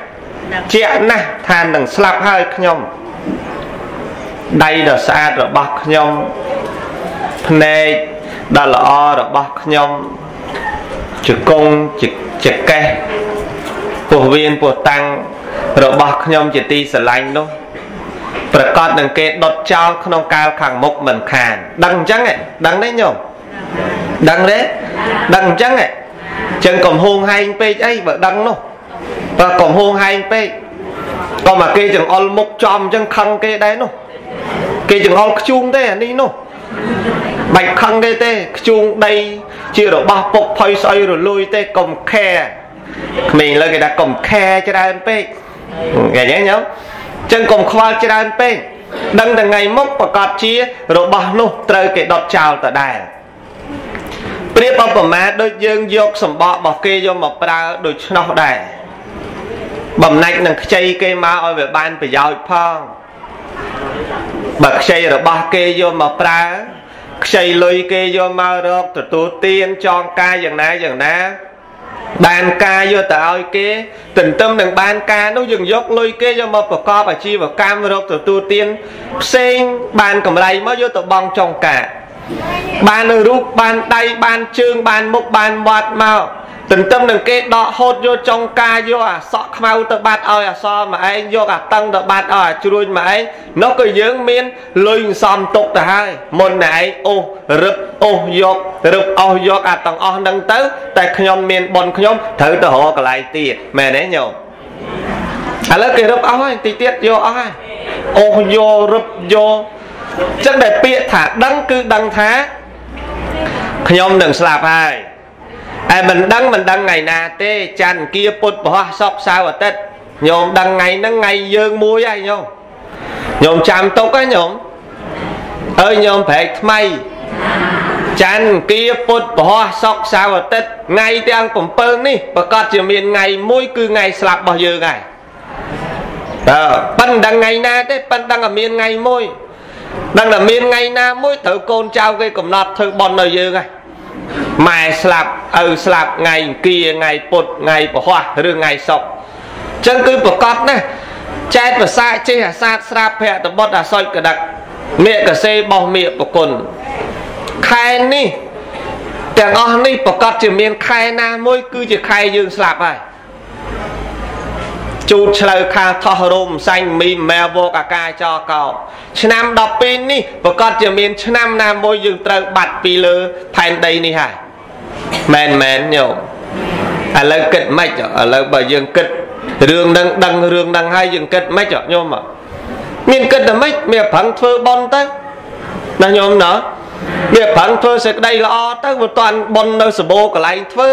ជាក់ណាស់ថានឹងស្លាប់ហើយខ្ញុំដៃដ៏ស្អាតរបស់ខ្ញុំភ្នែកដ៏ល្អរបស់ខ្ញុំជង្គង់ចកេះពោះវៀនពោះតាំងរបស់ខ្ញុំជាទីស្រឡាញ់នោះប្រកាសនឹងគេដុតចោលក្នុងកាលខាងមុខមិនខាន ដឹងអញ្ចឹងដឹងទេញោម ដឹងទេដឹងអញ្ចឹងអញ្ចឹងកំហួងហែងពេកអីបើដឹងនោះបើកំហួងហែងពេកក៏មកគេចង្អុលមុខចំអញ្ចឹងខឹងគេដែរនោះគេចង្អុលខ្ជូងទេអានេះនោះបាច់ខឹងគេទេខ្ជូងដី ជារបស់ពុកផុយស្អុយរលួយទេកុំខែក្មេងលើគេថាកុំខែច្រើនពេកឃើញទេញោមចឹងកុំខ្វល់ច្រើនពេកដឹងថ្ងៃមុខប្រកាសជារបស់នោះត្រូវគេដុតចោលតដែរ ព្រៀបឧបមាដូចយើងយកសម្បករបស់គេយកមកប្រើដូចឆ្នោះដែរបំណាច់នឹងខ្ចីគេមកឲ្យវាបានប្រយោជន៍ផងបើខ្ចីរបស់គេយកមកប្រើខ្ចីលុយគេយកមករកទទួលទានចងការយ៉ាងណាយ៉ាងណាបានការយកទៅឲ្យគេទន្ទឹមនឹងបានការនោះយើងយកលុយគេយកមកប្រកបអាជីវកម្មរកទទួលទានផ្សេងបានកម្រៃមកយកទៅបង់ចុងការ បានរូបបានដៃបានជើងបានមុខបានមាត់មកទន្ទឹមនឹងគេដកហូតយកចុងការយកអាសក់ខ្មៅទៅបាត់ឲ្យអាសមកឯងយកអាតឹងទៅបាត់ឲ្យអាជ្រួញមកឯងនោះក៏យើងមានលុយសំទុកទៅហើយមុនតែឯងអូសរឹបអូសយករឹបអស់យកអាទាំងអស់ហ្នឹងទៅ តែខ្ញុំមានបនខ្ញុំត្រូវទៅរកកន្លែងទៀតមែនទេញោមឥឡូវគេរឹបអស់ហើយតិចទៀតយកអស់ហើយអូសយករឹបយក ចឹងដែលពាក្យថាដឹងគឺដឹងថាខ្ញុំនឹងស្លាប់ហើយតែមិនដឹងមិនដឹងថ្ងៃណាទេច័ន្ទគៀពុទ្ធពហោះសុកសៅរ៍អាទិត្យញោមដឹងថ្ងៃហ្នឹងថ្ងៃយើងមួយហើយញោមញោមចាំទុកហើយញោមអើយញោមប្រែកថ្មីច័ន្ទគៀពុទ្ធពហោះសុកសៅរ៍អាទិត្យថ្ងៃទាំង7នេះប្រកាសជាមានថ្ងៃមួយគឺថ្ងៃស្លាប់របស់យើងហើយតើប៉ិនដឹងថ្ងៃណាទេប៉ិនដឹងតែមានថ្ងៃមួយ ដឹងតែមានថ្ងៃណាមួយត្រូវកូនចៅគេកំណត់ធ្វើបន់នៅយើងហើយម៉ែស្លាប់ឪស្លាប់ថ្ងៃអង្គារថ្ងៃពុទ្ធថ្ងៃពហោះឬថ្ងៃសុក្រអញ្ចឹងគឺប្រកបណាស់ចែកប្រសាចេះអាសាទស្រាប់ភៈតបុតអាសុចកដឹកមេកសេបោះមេប្រគុណខែនេះទាំងអស់នេះប្រកាសជាមានខែណាមួយគឺជាខែយើងស្លាប់ហើយ ជូតឆ្លូវខាថោះរោមសាញ់មីមែវកអាកាចកោឆ្នាំ12នេះប្រកាសជាមានឆ្នាំណាមួយយើងត្រូវបាត់ពីលើផែនដីនេះហើយមែនមែនញោមឥឡូវគិតម៉េចឥឡូវបើយើងគិតរឿងនឹងដឹងរឿងនឹងហើយយើងគិតម៉េចញោមមានគិតតែម៉េចមានប្រឹងធ្វើបន់ទៅណាញោមណាមានប្រឹងធ្វើសេចក្តីល្អទៅមិនតាន់បន់នៅសបោកន្លែងធ្វើ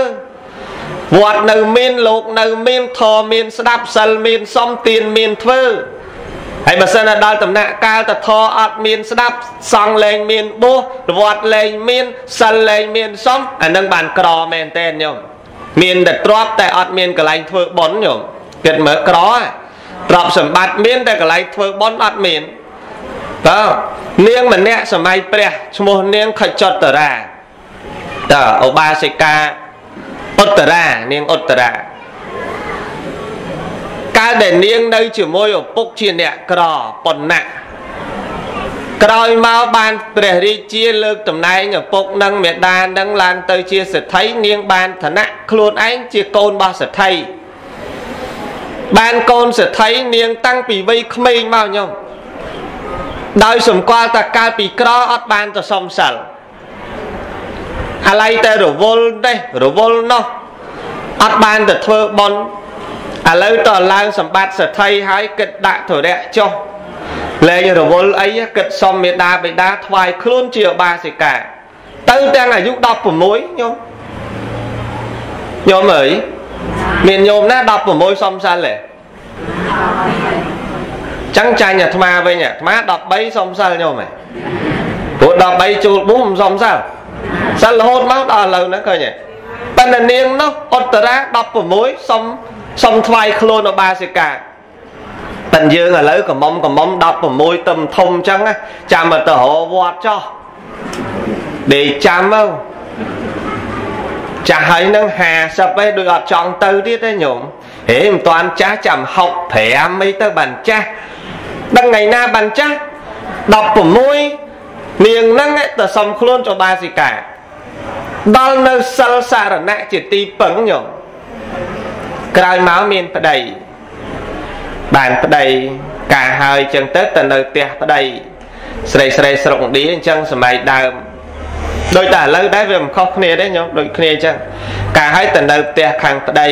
វត្តនៅមានលោកនៅមានធម៌មានស្ដាប់សិលមានសំទានមានធ្វើហើយបើសិនដល់ដំណាក់កាលតធអត់មានស្ដាប់សង្ឃលែងមានបោះវត្តលែងមានសិលលែងមានសំអានឹងបានក្រមែនតើញោមមានតែទ្រពតែអត់មានកន្លែងធ្វើបុណ្យញោមគិតមើលក្រទ្រពសម្បត្តិមានតែកន្លែងធ្វើបុណ្យអត់មានតើនាងម្នាក់សម័យព្រះឈ្មោះនាងខចតរាតើឧបាសិកា ឧត្តរានាងឧត្តរាកាលដែលនាងនៅជាមួយឪពុកជាអ្នកក្រប៉ុណ្ណាក្រោយមកបានព្រះរាជាលើកតំណែងឪពុកនិងមេដានឹងឡើងទៅជាសេដ្ឋីនាងបានឋានៈខ្លួនឯងជាកូនរបស់សេដ្ឋីបានកូនសេដ្ឋីនាងតាំងពីវ័យក្មេងមកញោមដោយសម្គាល់តែកាលពីក្រអត់បានទៅសំសិល អាឡ័យតែរវល់នេះរវល់នោះអត់បានទៅធ្វើបន់ឥឡូវតឡើងសម្បត្តិសទ្ធិហើយគិតដាក់ធរៈចុះលែងរវល់អីគិតសុំមេដាបេដាថ្វាយខ្លួនជាឧបាសិកាទៅទាំងអាយុ16ញោមញោមអើយមានញោមណា16សំសិលទេចឹងចាញ់អាត្មាវិញអាត្មា13សំសិលញោមហ៎ព្រោះ13ចូលបុះមិនសំសិល សិលរហូតមកដល់ឥឡូវហ្នឹងឃើញទេប៉ុន្តែនាងនោះអត្តរា16សុំសុំថ្វាយខ្លួនឧបាសិកាប៉ិនយើងឥឡូវកំមុំកំមុំ16ទឹមធំអញ្ចឹងចាំទៅទៅរវត្តចោះដេកចាំមកចាស់ហើយនឹង50ឯងដូចអត់ចង់ទៅទៀតទេញោមហេមិនតាន់ចាស់ចាំ65អីទៅបានចាស់ដឹងថ្ងៃណាបានចាស់16 នាងហ្នឹងទៅសុំខ្លួនចុះបាសិកាដល់នៅសិលសារណៈជាទីពឹងញោមក្រោយមកមានប្តីបានប្តីការហើយចឹងទៅទៅនៅផ្ទះប្តីស្រីស្រីស្រុកឥណ្ឌាអញ្ចឹងសម័យដើមដោយតែឥឡូវដែរវាមិនខុសគ្នាទេញោមដូចគ្នាអញ្ចឹងការហើយទៅនៅផ្ទះខាងប្តី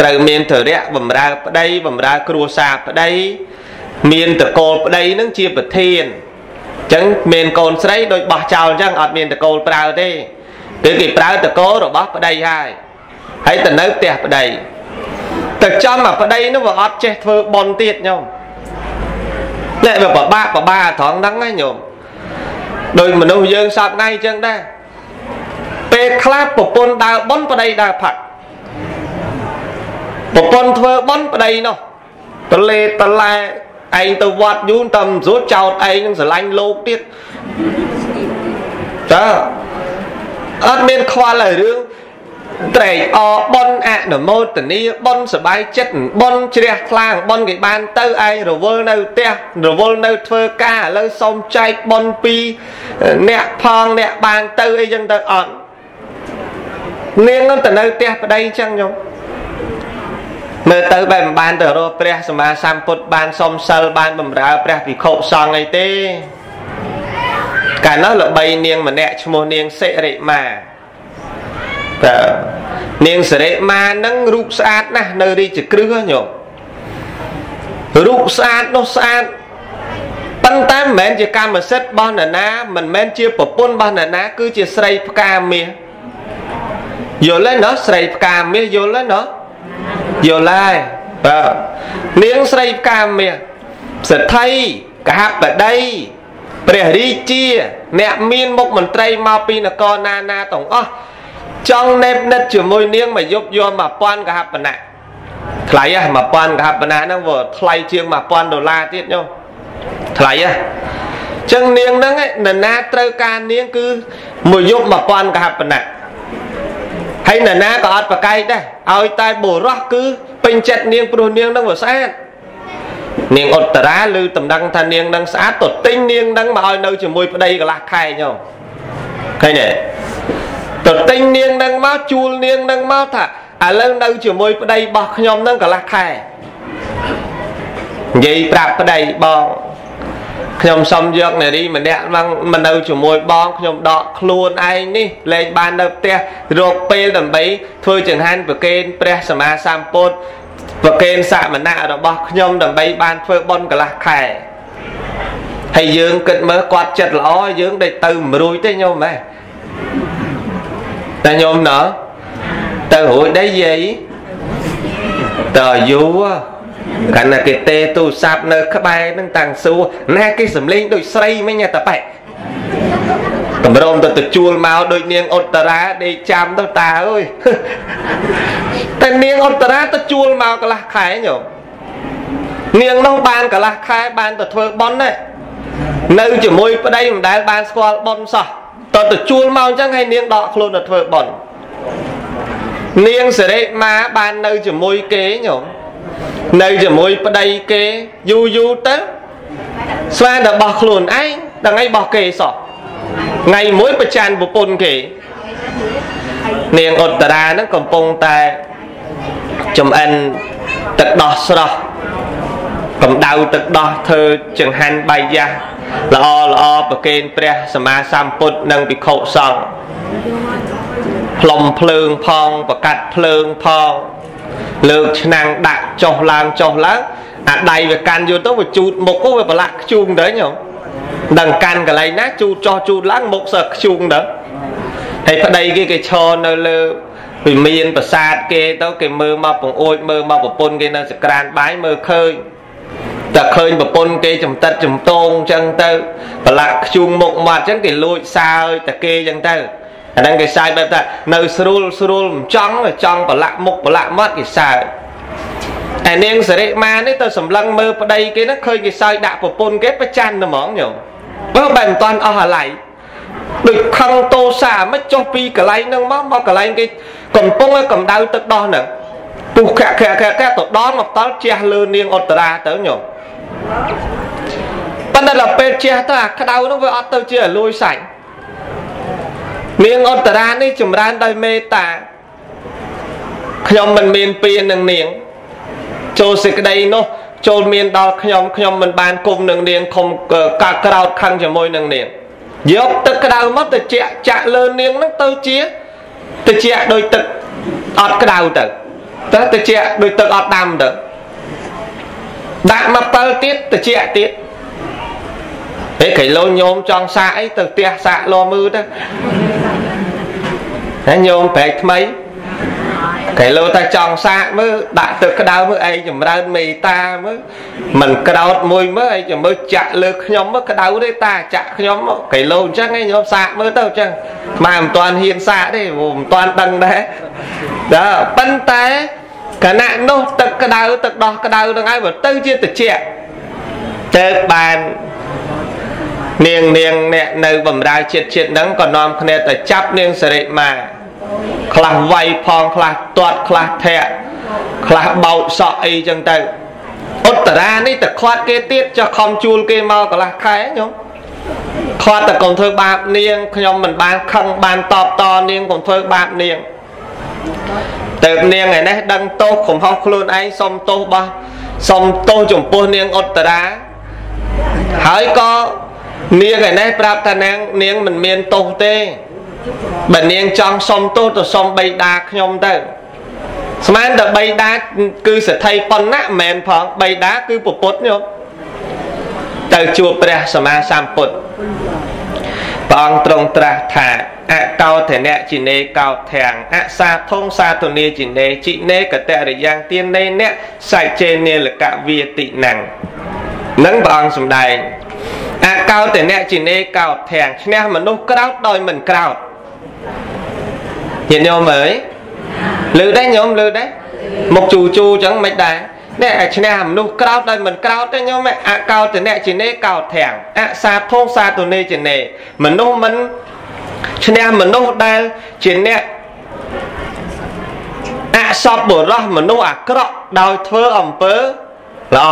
ត្រូវមានធរៈបំរើប្តីបំរើគ្រួសារប្តីមានតកូលប្តីនឹងជាប្រធានអញ្ចឹងមានកូនស្រីដូចបោះចោលអញ្ចឹងអត់មានតកូលប្រើទេគឺគេប្រើតកូលរបស់ប្តីហើយហើយទៅនៅផ្ទះប្តីទៅចំអាប្តីនោះវាអត់ចេះធ្វើបន់ទៀតញោមតែវាពិបាកពិបាកត្រង់ហ្នឹងណាញោមដោយមនុស្សយើងសពថ្ងៃអញ្ចឹងដែរពេលខ្លះប្រពន្ធដើរបន់ប្តីដើរផាក់ប្រពន្ធធ្វើបន់ប្តីនោះតលេតឡែ ឯងទៅវត្តយូរតែមិនស្រួលចោតឯងនឹងស្រឡាញ់លោកទៀតតើអត់មានខ្វល់ឲ្យរឿងត្រេកអរបនអនុមោទនីបនសបាយចិត្តបនជ្រះថ្លាងបនគេបានទៅឯងរវល់នៅផ្ទះរវល់នៅធ្វើការឥឡូវសុំចែកបនពីអ្នកផងអ្នកបានទៅអីចឹងទៅអត់នាងនឹងទៅនៅផ្ទះប្តីចឹងញោ មមើលទៅបែបមិនបានទៅរកព្រះសម្មាសម្ពុទ្ធបានសុំសិលបានបំរើព្រះភិក្ខុសង្ឃអីទេកាលនោះល្បីនាងម្នាក់ឈ្មោះនាងសិរិមាតើនាងសិរិមានឹងរូបស្អាតណាស់នៅរាជក្រឹសញោមរូបស្អាតនោះស្អាតប៉ុន្តែមិនមែនជាកម្មសិទ្ធិរបស់នរណាមិនមែនជាប្រពន្ធរបស់នរណាគឺជាស្រីផ្កាមាសយល់ទេណោះស្រីផ្កាមាសយល់ទេណោះ យល់ហើយបាទនាងស្រីផ្កាមាសសទ្ធិកហបតីព្រះរាជា អ្នកមានមុខមន្ត្រីមកពីនគរណាណាទាំងអស់ចង់ណេបនិតជាមួយនាងមកយប់យក1000កហបណៈថ្លៃហ៎1000កហបណៈហ្នឹងវាថ្លៃជាង1000ដុល្លារទៀតញោមថ្លៃហ៎ចឹងនាងហ្នឹងនរណាត្រូវការនាងគឺមួយយប់1000កហបណៈ ហើយនរណាក៏អត់ប្រកែកដែរឲ្យតែបុរសគឺពេញចិត្តនាងព្រោះនាងនឹងវាស្អាតនាងអុត្តរាឬតំណឹងថានាងនឹងស្អាតទៅទិញនាងនឹងមកឲ្យនៅជាមួយប្តីកន្លះខែញោមឃើញទេទៅទិញនាងនឹងមកជួលនាងនឹងមកថាឥឡូវនៅជាមួយប្តីរបស់ខ្ញុំនឹងកន្លះខែនិយាយប្រាប់ប្តីបង ខ្ញុំសុំយកនារីម្នាក់មកមកនៅជាមួយបងខ្ញុំដកខ្លួនឯងនេះលែងបាននៅផ្ទះរកពេលដើម្បីធ្វើចង្ហាន់ប្រគេនព្រះសម្មាសម្ពុទ្ធប្រគេនសមណៈរបស់ខ្ញុំដើម្បីបានធ្វើបុណ្យកន្លះខែហើយយើងគិតមើលគាត់ចិត្តល្អយើងដេកទៅមិនរួយទេញោមម៉ែតែញោមណោះទៅរួយដែរយាយតើយូរ កាលណាគេទេទូរស័ព្ទនៅ ក្បែរនឹងតាំងសួរណាគេសំលេងដូចស្រីមិញតែប៉ែតម្រុំទៅទៅជួលមកដូចនាងអុត្តរាដេកចាំទៅតាអើយតែនាងអុត្តរាទៅជួលមកកន្លះខែញោមនាងនោះបានកន្លះខែបានទៅធ្វើប៉ុនណានៅជាមួយប្តីមិនដែលបានស្គាល់ប៉ុនសោះតទៅជួលមកអញ្ចឹងហើយនាងដកខ្លួនទៅធ្វើប៉ុននាងសិរិមាបាននៅជាមួយគេញោម នៅជាមួយប្តីគេយូរយូរទៅស្វាតែបោះខ្លួនឯងដល់ថ្ងៃបោះគេសោះថ្ងៃមួយប្រច័នប្រពន្ធគេនាងអុត្តរាហ្នឹងកំពុងតែចំអិនទឹកដោះស្រស់កម្ដៅទឹកដោះធ្វើចង្ហាន់បាយយ៉ាស់ល្អល្អប្រគេនព្រះសម្មាសម្ពុទ្ធនិងភិក្ខុសង្ឃផ្លុំភ្លើងផង ប្រកាត់ភ្លើងផង លើកឆ្នាំងដាក់ចុះឡើងចុះឡើងអាដៃវាកាន់យកទៅវាជូតមុខវាប្រឡាក់ខ្ជូងទៅញោមដឹងកាន់កន្លែងណាជូតចោះជូតឡើងមុខសើខ្ជូងទៅហើយប្តីគេគេឈរនៅលើវិមានប្រាសាទគេទៅគេមើលមកពងអួចមើលមកប្រពន្ធគេនៅសក្រានបាយមើលឃើញតែឃើញប្រពន្ធគេចំតិតចំតងអញ្ចឹងទៅប្រឡាក់ខ្ជូងមុខមាត់អញ្ចឹងគេលួចសើចតែគេអញ្ចឹងទៅ អាហ្នឹងគេសើចបែបថានៅស្រួលស្រួលមិនចង់ចង់ប្រឡាក់មុខប្រឡាក់មាត់គេសើចឯនាងសរិមានេះទៅសម្លឹងមើលប្តីគេហ្នឹងឃើញគេសើចដាក់ប្រពន្ធគេប្រច័នហ្មងញោមបើបែបមិនតាន់អស់អាឡ័យដូចខឹងតោសាមិនចុះពីកន្លែងហ្នឹងមកមកកន្លែងគេកំពុងកម្ដៅទឹកដោះហ្នឹងពុះខៈខៈខៈខៈទៅដល់មកតល់ជះលើនាងអត្តរាទៅញោមប៉ុន្តែដល់ពេលជះទៅអាក្តៅនោះវាអត់ទៅជាលួយសាច់ នាងអត្តរានេះចម្រើនដោយមេត្តាខ្ញុំមិនមានពៀននឹងនាង ចូលសេចក្តីនោះចូលមានដល់ខ្ញុំខ្ញុំមិនបានគុំនឹងនាងខំកាក្រោតខឹងជាមួយនឹងនាងយកទឹកក្តៅមកទៅជាចាក់លើនាងហ្នឹងទៅជាទៅជាដោយទឹកអត់ក្តៅទៅទៅទៅជាដោយទឹកអត់ដាំទៅដាក់មកពិលទៀតទៅជាទៀត ហេកៃលោញោមចង់សាកអីទៅផ្ទះសាកលមើទៅហើយញោមប្រែកថ្មីកែលោតែចង់សាកមើលដាក់ទឹកក្តៅមើលឯងចម្រើនមេត្តាមើលមិនក្រោតមួយមើលឯងចាំមើលចាក់លើខ្ញុំមើលក្តៅទេតាចាក់ខ្ញុំកែលោអញ្ចឹងឯងខ្ញុំសាកមើលទៅអញ្ចឹងម៉ែមិនទាន់ហ៊ានសាកទេមិនទាន់ដឹងដែរដល់ប៉ុន្តែគណៈនោះទឹកក្តៅទឹកដោះក្តៅនឹងហើយបើទៅជាត្រជាក់ទៅបាន នាងនាងអ្នកនៅបំរើចិត្តចិត្តហ្នឹងក៏នាំគ្នាទៅចាប់នាងសរិមាខ្លះវាយផងខ្លះទាត់ខ្លះធាក់ខ្លះបោកសក់អីចឹងទៅឧត្តរានេះតែខាត់គេទៀតចុះខំជួលគេមកកន្លះខែញោមខាត់តែកុំធ្វើបាបនាងខ្ញុំមិនបានខឹងបានតបតនាងកុំធ្វើបាបនាងទៅនាងឯនេះដឹងទោសកំហុសខ្លួនឯងសុំទោសបោះសុំទោសចំពោះនាងឧត្តរាហើយក៏ នាងឯនេះប្រាប់ថានាងនាងមិនមានទោសទេបើនាងចង់សុំទោសទៅសុំបៃតាខ្ញុំទៅស្មានតែបៃតាគឺសទ្ធិប៉ុណ្ណាមិនមែនផងបៃតាគឺពពុទ្ធញោមទៅជួបព្រះសម្មាសម្ពុទ្ធព្រះអង្គទ្រង់ត្រាស់ថាអកោធនៈជីនេកោធាំងអសាធងសាធនីជីនេជីនេកតរិយ៉ាងទាននេអ្នកសច្ចចេនេលកវាតិណੰនឹងព្រះអង្គសម្ដែង អកោតនៈជីនេកោធាំងឈ្នះមនុស្សក្រោតដោយមិនក្រោតញាតិញោមអើយលឺដែរញោមលឺដែរមកជូជូអញ្ចឹងមិនដែរនេះអាឈ្នះមនុស្សក្រោតដោយមិនក្រោតទេញោមអកោតនៈជានេកោតធាំងអសាធងសាទុនេជានេមនុស្សមិនឈ្នះមនុស្សដែលជាអ្នកអសពបុរសមនុស្សអាក្រក់ដោយធ្វើអំពើល្អ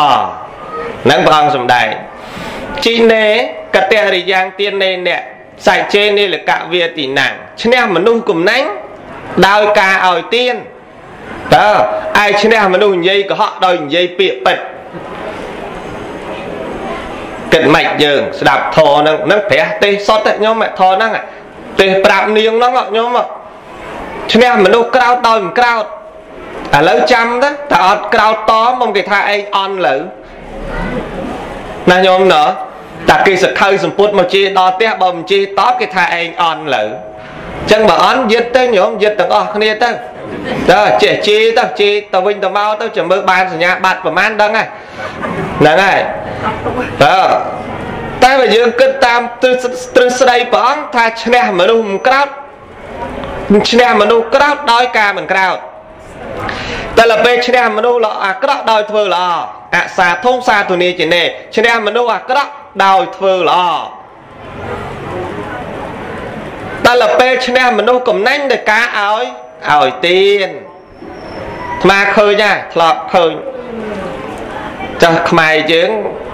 នឹងព្រះអង្គសម្ដែង ជីនេកតរិយ៉ាងទាននេអ្នកសច្ចេនេលកវាទីណាំងឈ្នះមនុស្សកំណាញ់ដោយការឲ្យទានតើឯឈ្នះមនុស្សនិយាយកុហកដោយនិយាយពាក្យពិតគិតម៉េចយើងស្ដាប់ធរហ្នឹងហ្នឹងព្រះទេសសុតខ្ញុំធរហ្នឹងទេសប្រាប់នាងហ្នឹងខ្ញុំឈ្នះមនុស្សក្រោតដោយមិនក្រោតឥឡូវចាំទៅតែអត់ក្រោតតមកគេថាឯងអន់លើណាខ្ញុំណ៎ តែគេសខៅសម្ពុតមកជេរដល់ផ្ទះបើមិនជេរតបគេថាឯងអន់លើចឹងបើអន់យឹតទៅញោមយឹតទាំងអស់គ្នាទៅតើចេះជេរទៅជេរទៅវិញទៅមកទៅចាំមើលបានសញ្ញាបត្រប្រហែលដឹងហើយហ្នឹងហើយតើតែបើយើងគិតតាមទ្រឹស្ដីព្រះអង្គថាឈ្នះមនុស្សមិនក្រោតឈ្នះមនុស្សក្រោតដោយការមិនក្រោតតែដល់ពេលឈ្នះមនុស្សអាក្រក់ដោយធ្វើល្អអសាធងសាទុនីចេនេឈ្នះមនុស្សអាក្រក់ ដោយធ្វើល្អតែដល់ពេលឈ្នះមនុស្សកំណាញ់ដោយការឲ្យឲ្យទានស្មាឃើញហ่าធ្លាប់ឃើញចាស់ខ្មែរយើង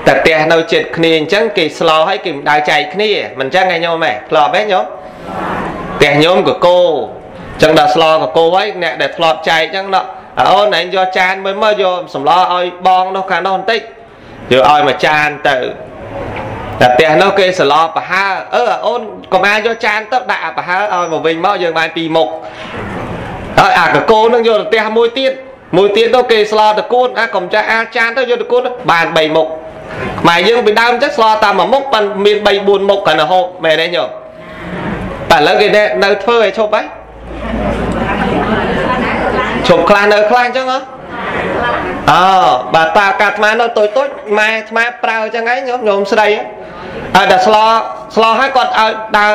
តែផ្ទះនៅចិត្តគ្នាអញ្ចឹងគេស្លោឲ្យគេមិនដើរចែកគ្នាមិនអញ្ចឹងឯងញោមហ៎ធ្លាប់ហ៎ញោមផ្ទះញោមកកោអញ្ចឹងដល់ស្លកកោហើយអ្នកដែលធ្លាប់ចែកអញ្ចឹងណោះអូនឯងយកចានមើលមើលយកសម្លឲ្យបងនោះខាងនោះបន្តិចយកឲ្យមួយចានទៅ តែផ្ទះនោះគេសឡប្រហើអឺអូនកុំអាយកចានទៅដាក់អាប្រហើឲ្យមកវិញមកយើងបានពីរមុខហើយអាកកោនឹងយកទៅផ្ទះមួយទៀតមួយទៀតទៅគេស្លតកួនអាកុំចាស់អាចានទៅយកតកួនបាន3មុខខ្មែរយើងពីដើមចឹងស្លតាមមួយមុខបានមាន3 4មុខកាន់តែហូបមែនទេញោមតែឥឡូវគេនៅធ្វើឲ្យឈប់ហើយឈប់ខ្លះនៅខ្លះអញ្ចឹងហ៎ អើបាទតាកាអាត្មានៅតូចតូចម៉ែអាត្មាប្រើអញ្ចឹងឯងញោមញោមស្ដីហើយតែស្លោស្លោហើយគាត់ឲ្យដើរ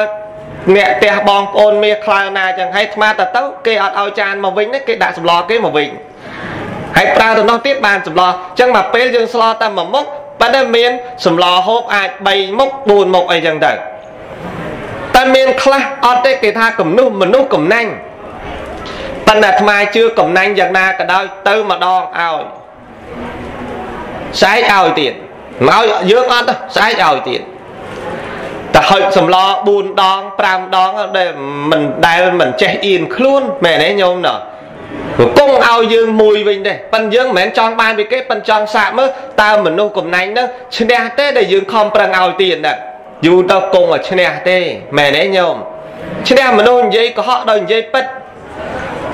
អ្នកផ្ទះបងប្អូនមាសខ្លៅណាអញ្ចឹងហើយអាត្មាទៅទៅគេអត់ឲ្យចានមកវិញគេដាក់សម្លគេមកវិញហើយប្រើទៅនោះទៀតបានសម្លអញ្ចឹងមកពេលយើងស្លតែមួយមុខប៉ុន្តែមានសម្លហូបអាច3មុខ4មុខអីចឹងទៅតែមានខ្លះអត់ទេគេថាគំនុះមនុស្សកំណាញ់ប៉ុន្តែអាត្មាជឿកំណាញ់យ៉ាងណាក៏ដោយទៅម្ដងឲ្យ ស្អែកឲ្យទៀតមកយើងអត់ស្អែកឲ្យទៀតតែហុចសម្ល4ដង5ដងដែលមិនដែលមិនចេះអៀនខ្លួនមែនទេញោមណោះគង់ឲ្យយើងមួយវិញទេប៉ិនយើងមិនមែនចង់បានពីគេប៉ិនចង់សាកមើលតើមនុស្សកំណាញ់នឹងឈ្នះទេដែលយើងខំប្រឹងឲ្យទៀតណាយូរទៅគង់ឲ្យឈ្នះទេមែនទេញោមឈ្នះមនុស្សនិយាយកុហកដោយនិយាយពិត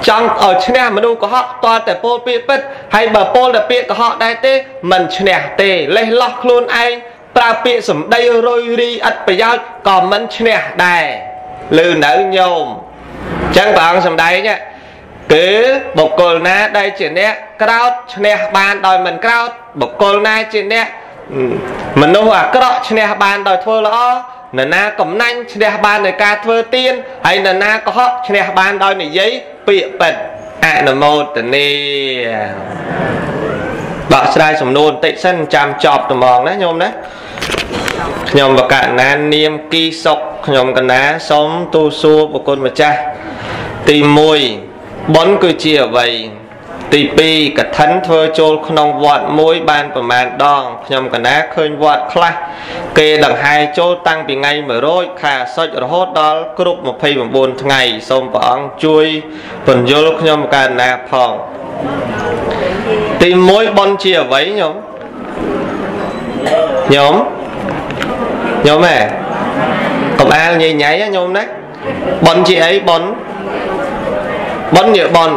ចង់ឲ្យឈ្នះមនុស្សកុហកតើតែពោលពាក្យពិតហើយបើពោលតែពាក្យកុហកដែរទេមិនឈ្នះទេលេះលោះខ្លួនឯងប្រើពាក្យសម្ដីរុយរីឥតប្រយោជន៍ក៏មិនឈ្នះដែរលើនៅញោមអញ្ចឹងព្រះអង្គសម្ដែងគឺបុគ្គលណាដែលជាអ្នកក្រោតឈ្នះបានដោយមិនក្រោតបុគ្គលណាជាអ្នកមនុស្សអាក្រក់ឈ្នះបានដោយធ្វើល្អ នរណាកំណាញ់ឈ្នះបានដោយការធ្វើទៀនហើយនរណាកុហកឈ្នះបានដោយនិយាយពាក្យពិតអនុមោទនីបកស្រាយសំណួរបន្តិចសិនចាំចប់ត្មងណាញោមណាខ្ញុំបកណានាមគីសុកខ្ញុំកណាសូមទូសួរបុគ្គលម្ចាស់ទី1ប៉ុនគឺជាអ្វី ទី2កឋិនធ្វើចូលក្នុងវត្តមួយបានប្រមាណដងខ្ញុំកណាឃើញវត្តខ្លះគេដង្ហែចូលតាំងពីថ្ងៃ100ខែសុចរហូតដល់គ្រប់29ថ្ងៃសូមព្រះអង្គជួយពន្យល់ខ្ញុំកណាផងទី1ប៉ុនជាអ្វីញោមញោមញោមហ៎កុំអាលញ៉ៃញ៉ៃញោមណាប៉ុនជាអីប៉ុនប៉ុនជាប៉ុន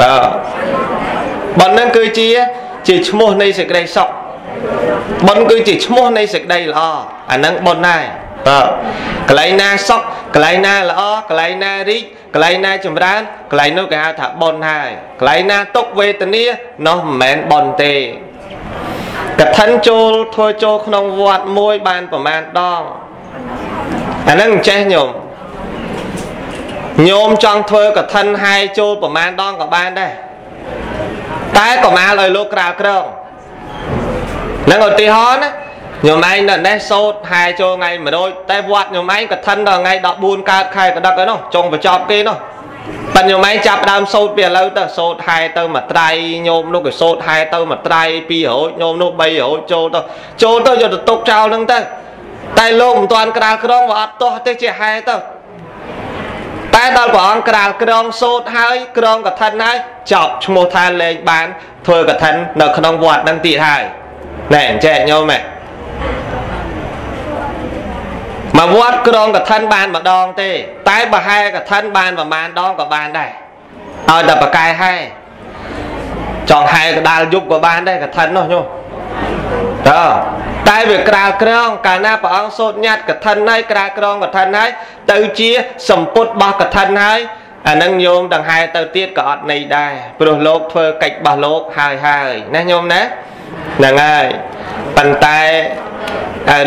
បាទបុណ្យនឹងគឺជាជាឈ្មោះនៃសេចក្តីសុខបុណ្យគឺជាឈ្មោះនៃសេចក្តីល្អអានឹងបុណ្យដែរបាទកន្លែងណាសុខកន្លែងណាល្អកន្លែងណារីកកន្លែងណាចម្រើនកន្លែងនោះគេហៅថាបុណ្យហើយកន្លែងណាទុកវេទនានោះមិនមែនបុណ្យទេកឋិនចូលធ្វើចូលក្នុងវត្តមួយបានប្រមាណដងអានឹងចេះញោម ញោមចង់ធ្វើកឋិនហាយចូលប្រមាណដងក៏បានដែរតែកុមាលឲ្យលោកក្រាលក្រងនឹងឧទាហរណ៍ណាញោមឯងនៅនេះសោតហាយចូលថ្ងៃ100តែវត្តញោមឯងកឋិនដល់ថ្ងៃ14កើតខែកដឹកឯនោះចុងបញ្ចប់គេនោះប៉ិនញោមឯងចាប់ដើមសោតពីឥឡូវទៅសោតហែទៅមួយត្រៃញោមនោះក៏សោតហែទៅមួយត្រៃ200ញោមនោះ300ចូលទៅចូលទៅយកទៅទុកចោលហ្នឹងទៅតែលោកមិនទាន់ក្រាលក្រងវាអត់ទាស់ទេជាហែទៅ តែដល់ព្រះអង្គក្រាលក្រងសោតហើយក្រងកឋិនហើយចប់ឈ្មោះថាលែងបានធ្វើកឋិននៅក្នុងវត្តនឹងទៀតហើយណែអញ្ចឹងញោមហ៎មកវត្តក្រងកឋិនបានម្ដងទេ តែបើហែកឋិនបានប្រមាណដងក៏បានដែរឲ្យតែប្រកែហែចង់ហែកដាលយប់ក៏បានដែរកឋិននោះញោមតើ តែវាក្រាលក្រងកាលណាព្រះអង្គសូត្រញត្តិកឋិនហើយក្រាលក្រងកឋិនហើយទៅជាសម្ពុតរបស់កឋិនហើយអានឹងញោមដង្ហែទៅទៀតក៏អត់ន័យដែរព្រោះលោកធ្វើកិច្ចរបស់លោកហើយហើយណាញោមណាហ្នឹងហើយប៉ុន្តែ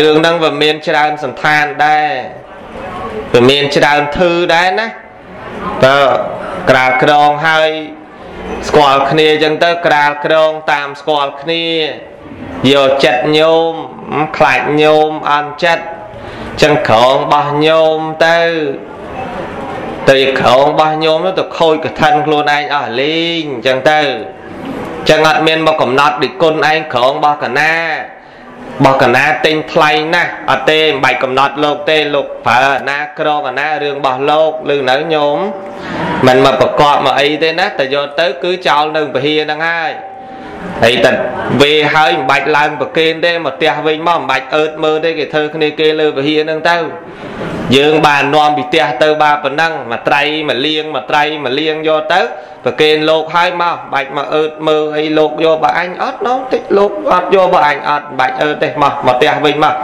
រឿងហ្នឹងវាមានច្រើនសន្តានដែរវាមានច្រើនធឺដែរណាតើក្រាលក្រងហើយស្គាល់គ្នាអញ្ចឹងទៅក្រាលក្រងតាមស្គាល់គ្នា យកចិត្តញោមខ្លាចញោមអន់ចិត្តចឹងក្រងរបស់ញោមទៅទៅក្រងរបស់ញោមទៅខូចកឋិនខ្លួនឯងអស់លេងចឹងទៅចឹងអត់មានមកកំណត់ដូចគុណឯងក្រងរបស់កណាបោះកណាទិញថ្លៃណាស់អត់ទេមិនបាច់កំណត់លោកទេលោកប្រើណាក្រកណារឿងរបស់លោកឬនៅញោមមិនមកប្រកបមកអីទេណាតែយកទៅគឺចោលនៅពហិហ្នឹងហើយ ហើយតែវេហើយមិនបាច់ឡើងប្រគេនទេមកផ្ទះវិញមកមិនបាច់អើតមើលទេគេធ្វើគ្នាគេលើវិហារហ្នឹងទៅយើងបាននាំពីផ្ទះទៅបាប៉ុណ្ណឹងមួយត្រៃមួយលៀងមួយត្រៃមួយលៀងយកទៅប្រគេនលោកហើយមកបាច់មកអឺតមើលអីលោកយកបើអញអត់ណោតិចលោកអត់យកបើអញអត់បាច់អឺតទេមកមកផ្ទះវិញមក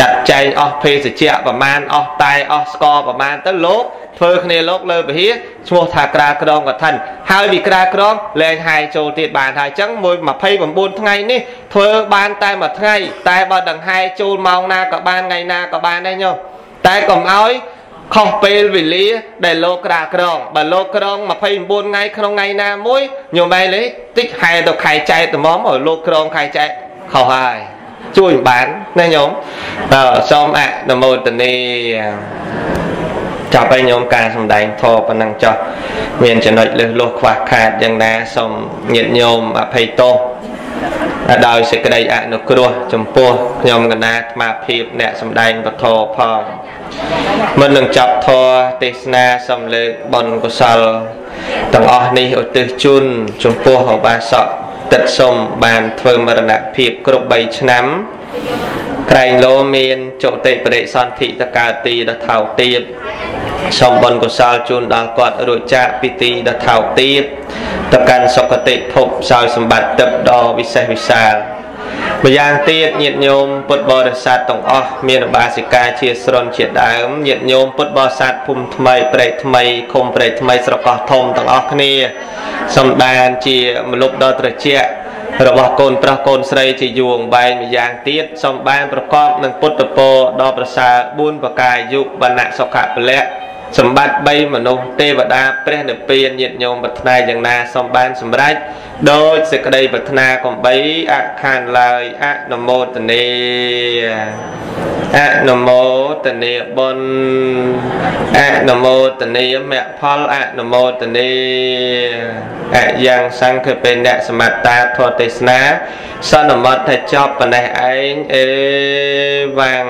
ចាត់ចែងអស់ភេសជ្ជៈប្រមាណអស់តែអស់ស្ករប្រមាណទៅលោកធ្វើគ្នាលោកលើពហិឈ្មោះថាក្រាក្រងកឋិនហើយពីក្រាក្រងលែងហាយចូលទៀតបានហើយអញ្ចឹងមួយ29ថ្ងៃនេះធ្វើបានតែមួយថ្ងៃតែបើដង្ហែចូលម៉ោងណាក៏បានថ្ងៃណាក៏បានដែរញោមតែកុំឲ្យខុសពេលវេលាដែលលោកក្រាក្រងបើលោកក្រង29ថ្ងៃក្នុងថ្ងៃណាមួយញោមបែរលេតិចហែទៅខែចែកត្មងឲ្យលោកក្រងខែចែកខុសហើយ ជួយបានណាញោមបាទសូមអនុមោទនាចាប់ឲ្យញោមការសំដែងធម៌ប៉ុណ្ណឹងចោះមានចំណុចលឹះលោះខ្វះខាតយ៉ាងណាសូមញាតញោមអភ័យទោសដោយសេចក្តីអនុគ្រោះចំពោះខ្ញុំកណាអាត្មាភាពអ្នកសំដែងពធផងមុននឹងចាប់ធរទេសនាសំលើកបុណ្យកុសលទាំងអស់នេះឧទ្ទិសជូនចំពោះឧបាសក ទឹកសុំបានធ្វើមរណភាពគ្រប់3ឆ្នាំក្រែងលោមានចុតិបរិសន្ធិតកើតទីដថោទៀតសូមបុណ្យកុសលជូនដល់គាត់រួចចាកពីទីដថោទៀតទៅកាន់សុគតិភពសោយសម្បត្តិទឹកដ៏វិសេសវិសាល ម្យ៉ាងទៀតញាតិញោមពុទ្ធបរិស័ទទាំងអស់មានបាសិកាជាស្រន់ជាដើមញាតិញោមពុទ្ធបរិស័ទភូមិថ្មីព្រែកថ្មីឃុំព្រែកថ្មីស្រកោះធំទាំងអស់គ្នាសំដានជាមលុបដ៏ត្រជាក់របស់កូនប្រុសកូនស្រីជាយួងបែងម្យ៉ាងទៀតសំបានប្រកបនឹងពុទ្ធពរដ៏ប្រសើរ4ប្រការយុវណៈសុខៈពលៈ សម្បត្តិ3មនុស្សទេវតាព្រះនិព្វានញាតញោមប្រាថ្នាយ៉ាងណាសូមបានសម្រេចដោយសេចក្តីប្រាថ្នាកំបីអខានឡើយអនុមោទនាអនុមោទនាបុណ្យអនុមោទនាមគ្គផលអនុមោទនាអយ៉ាងសង្ឃពេលអ្នកសមត្តាធម៌ទេសនា សន្មតថាចប់ប៉ុណ្ណេះឯងអេវ៉ាំង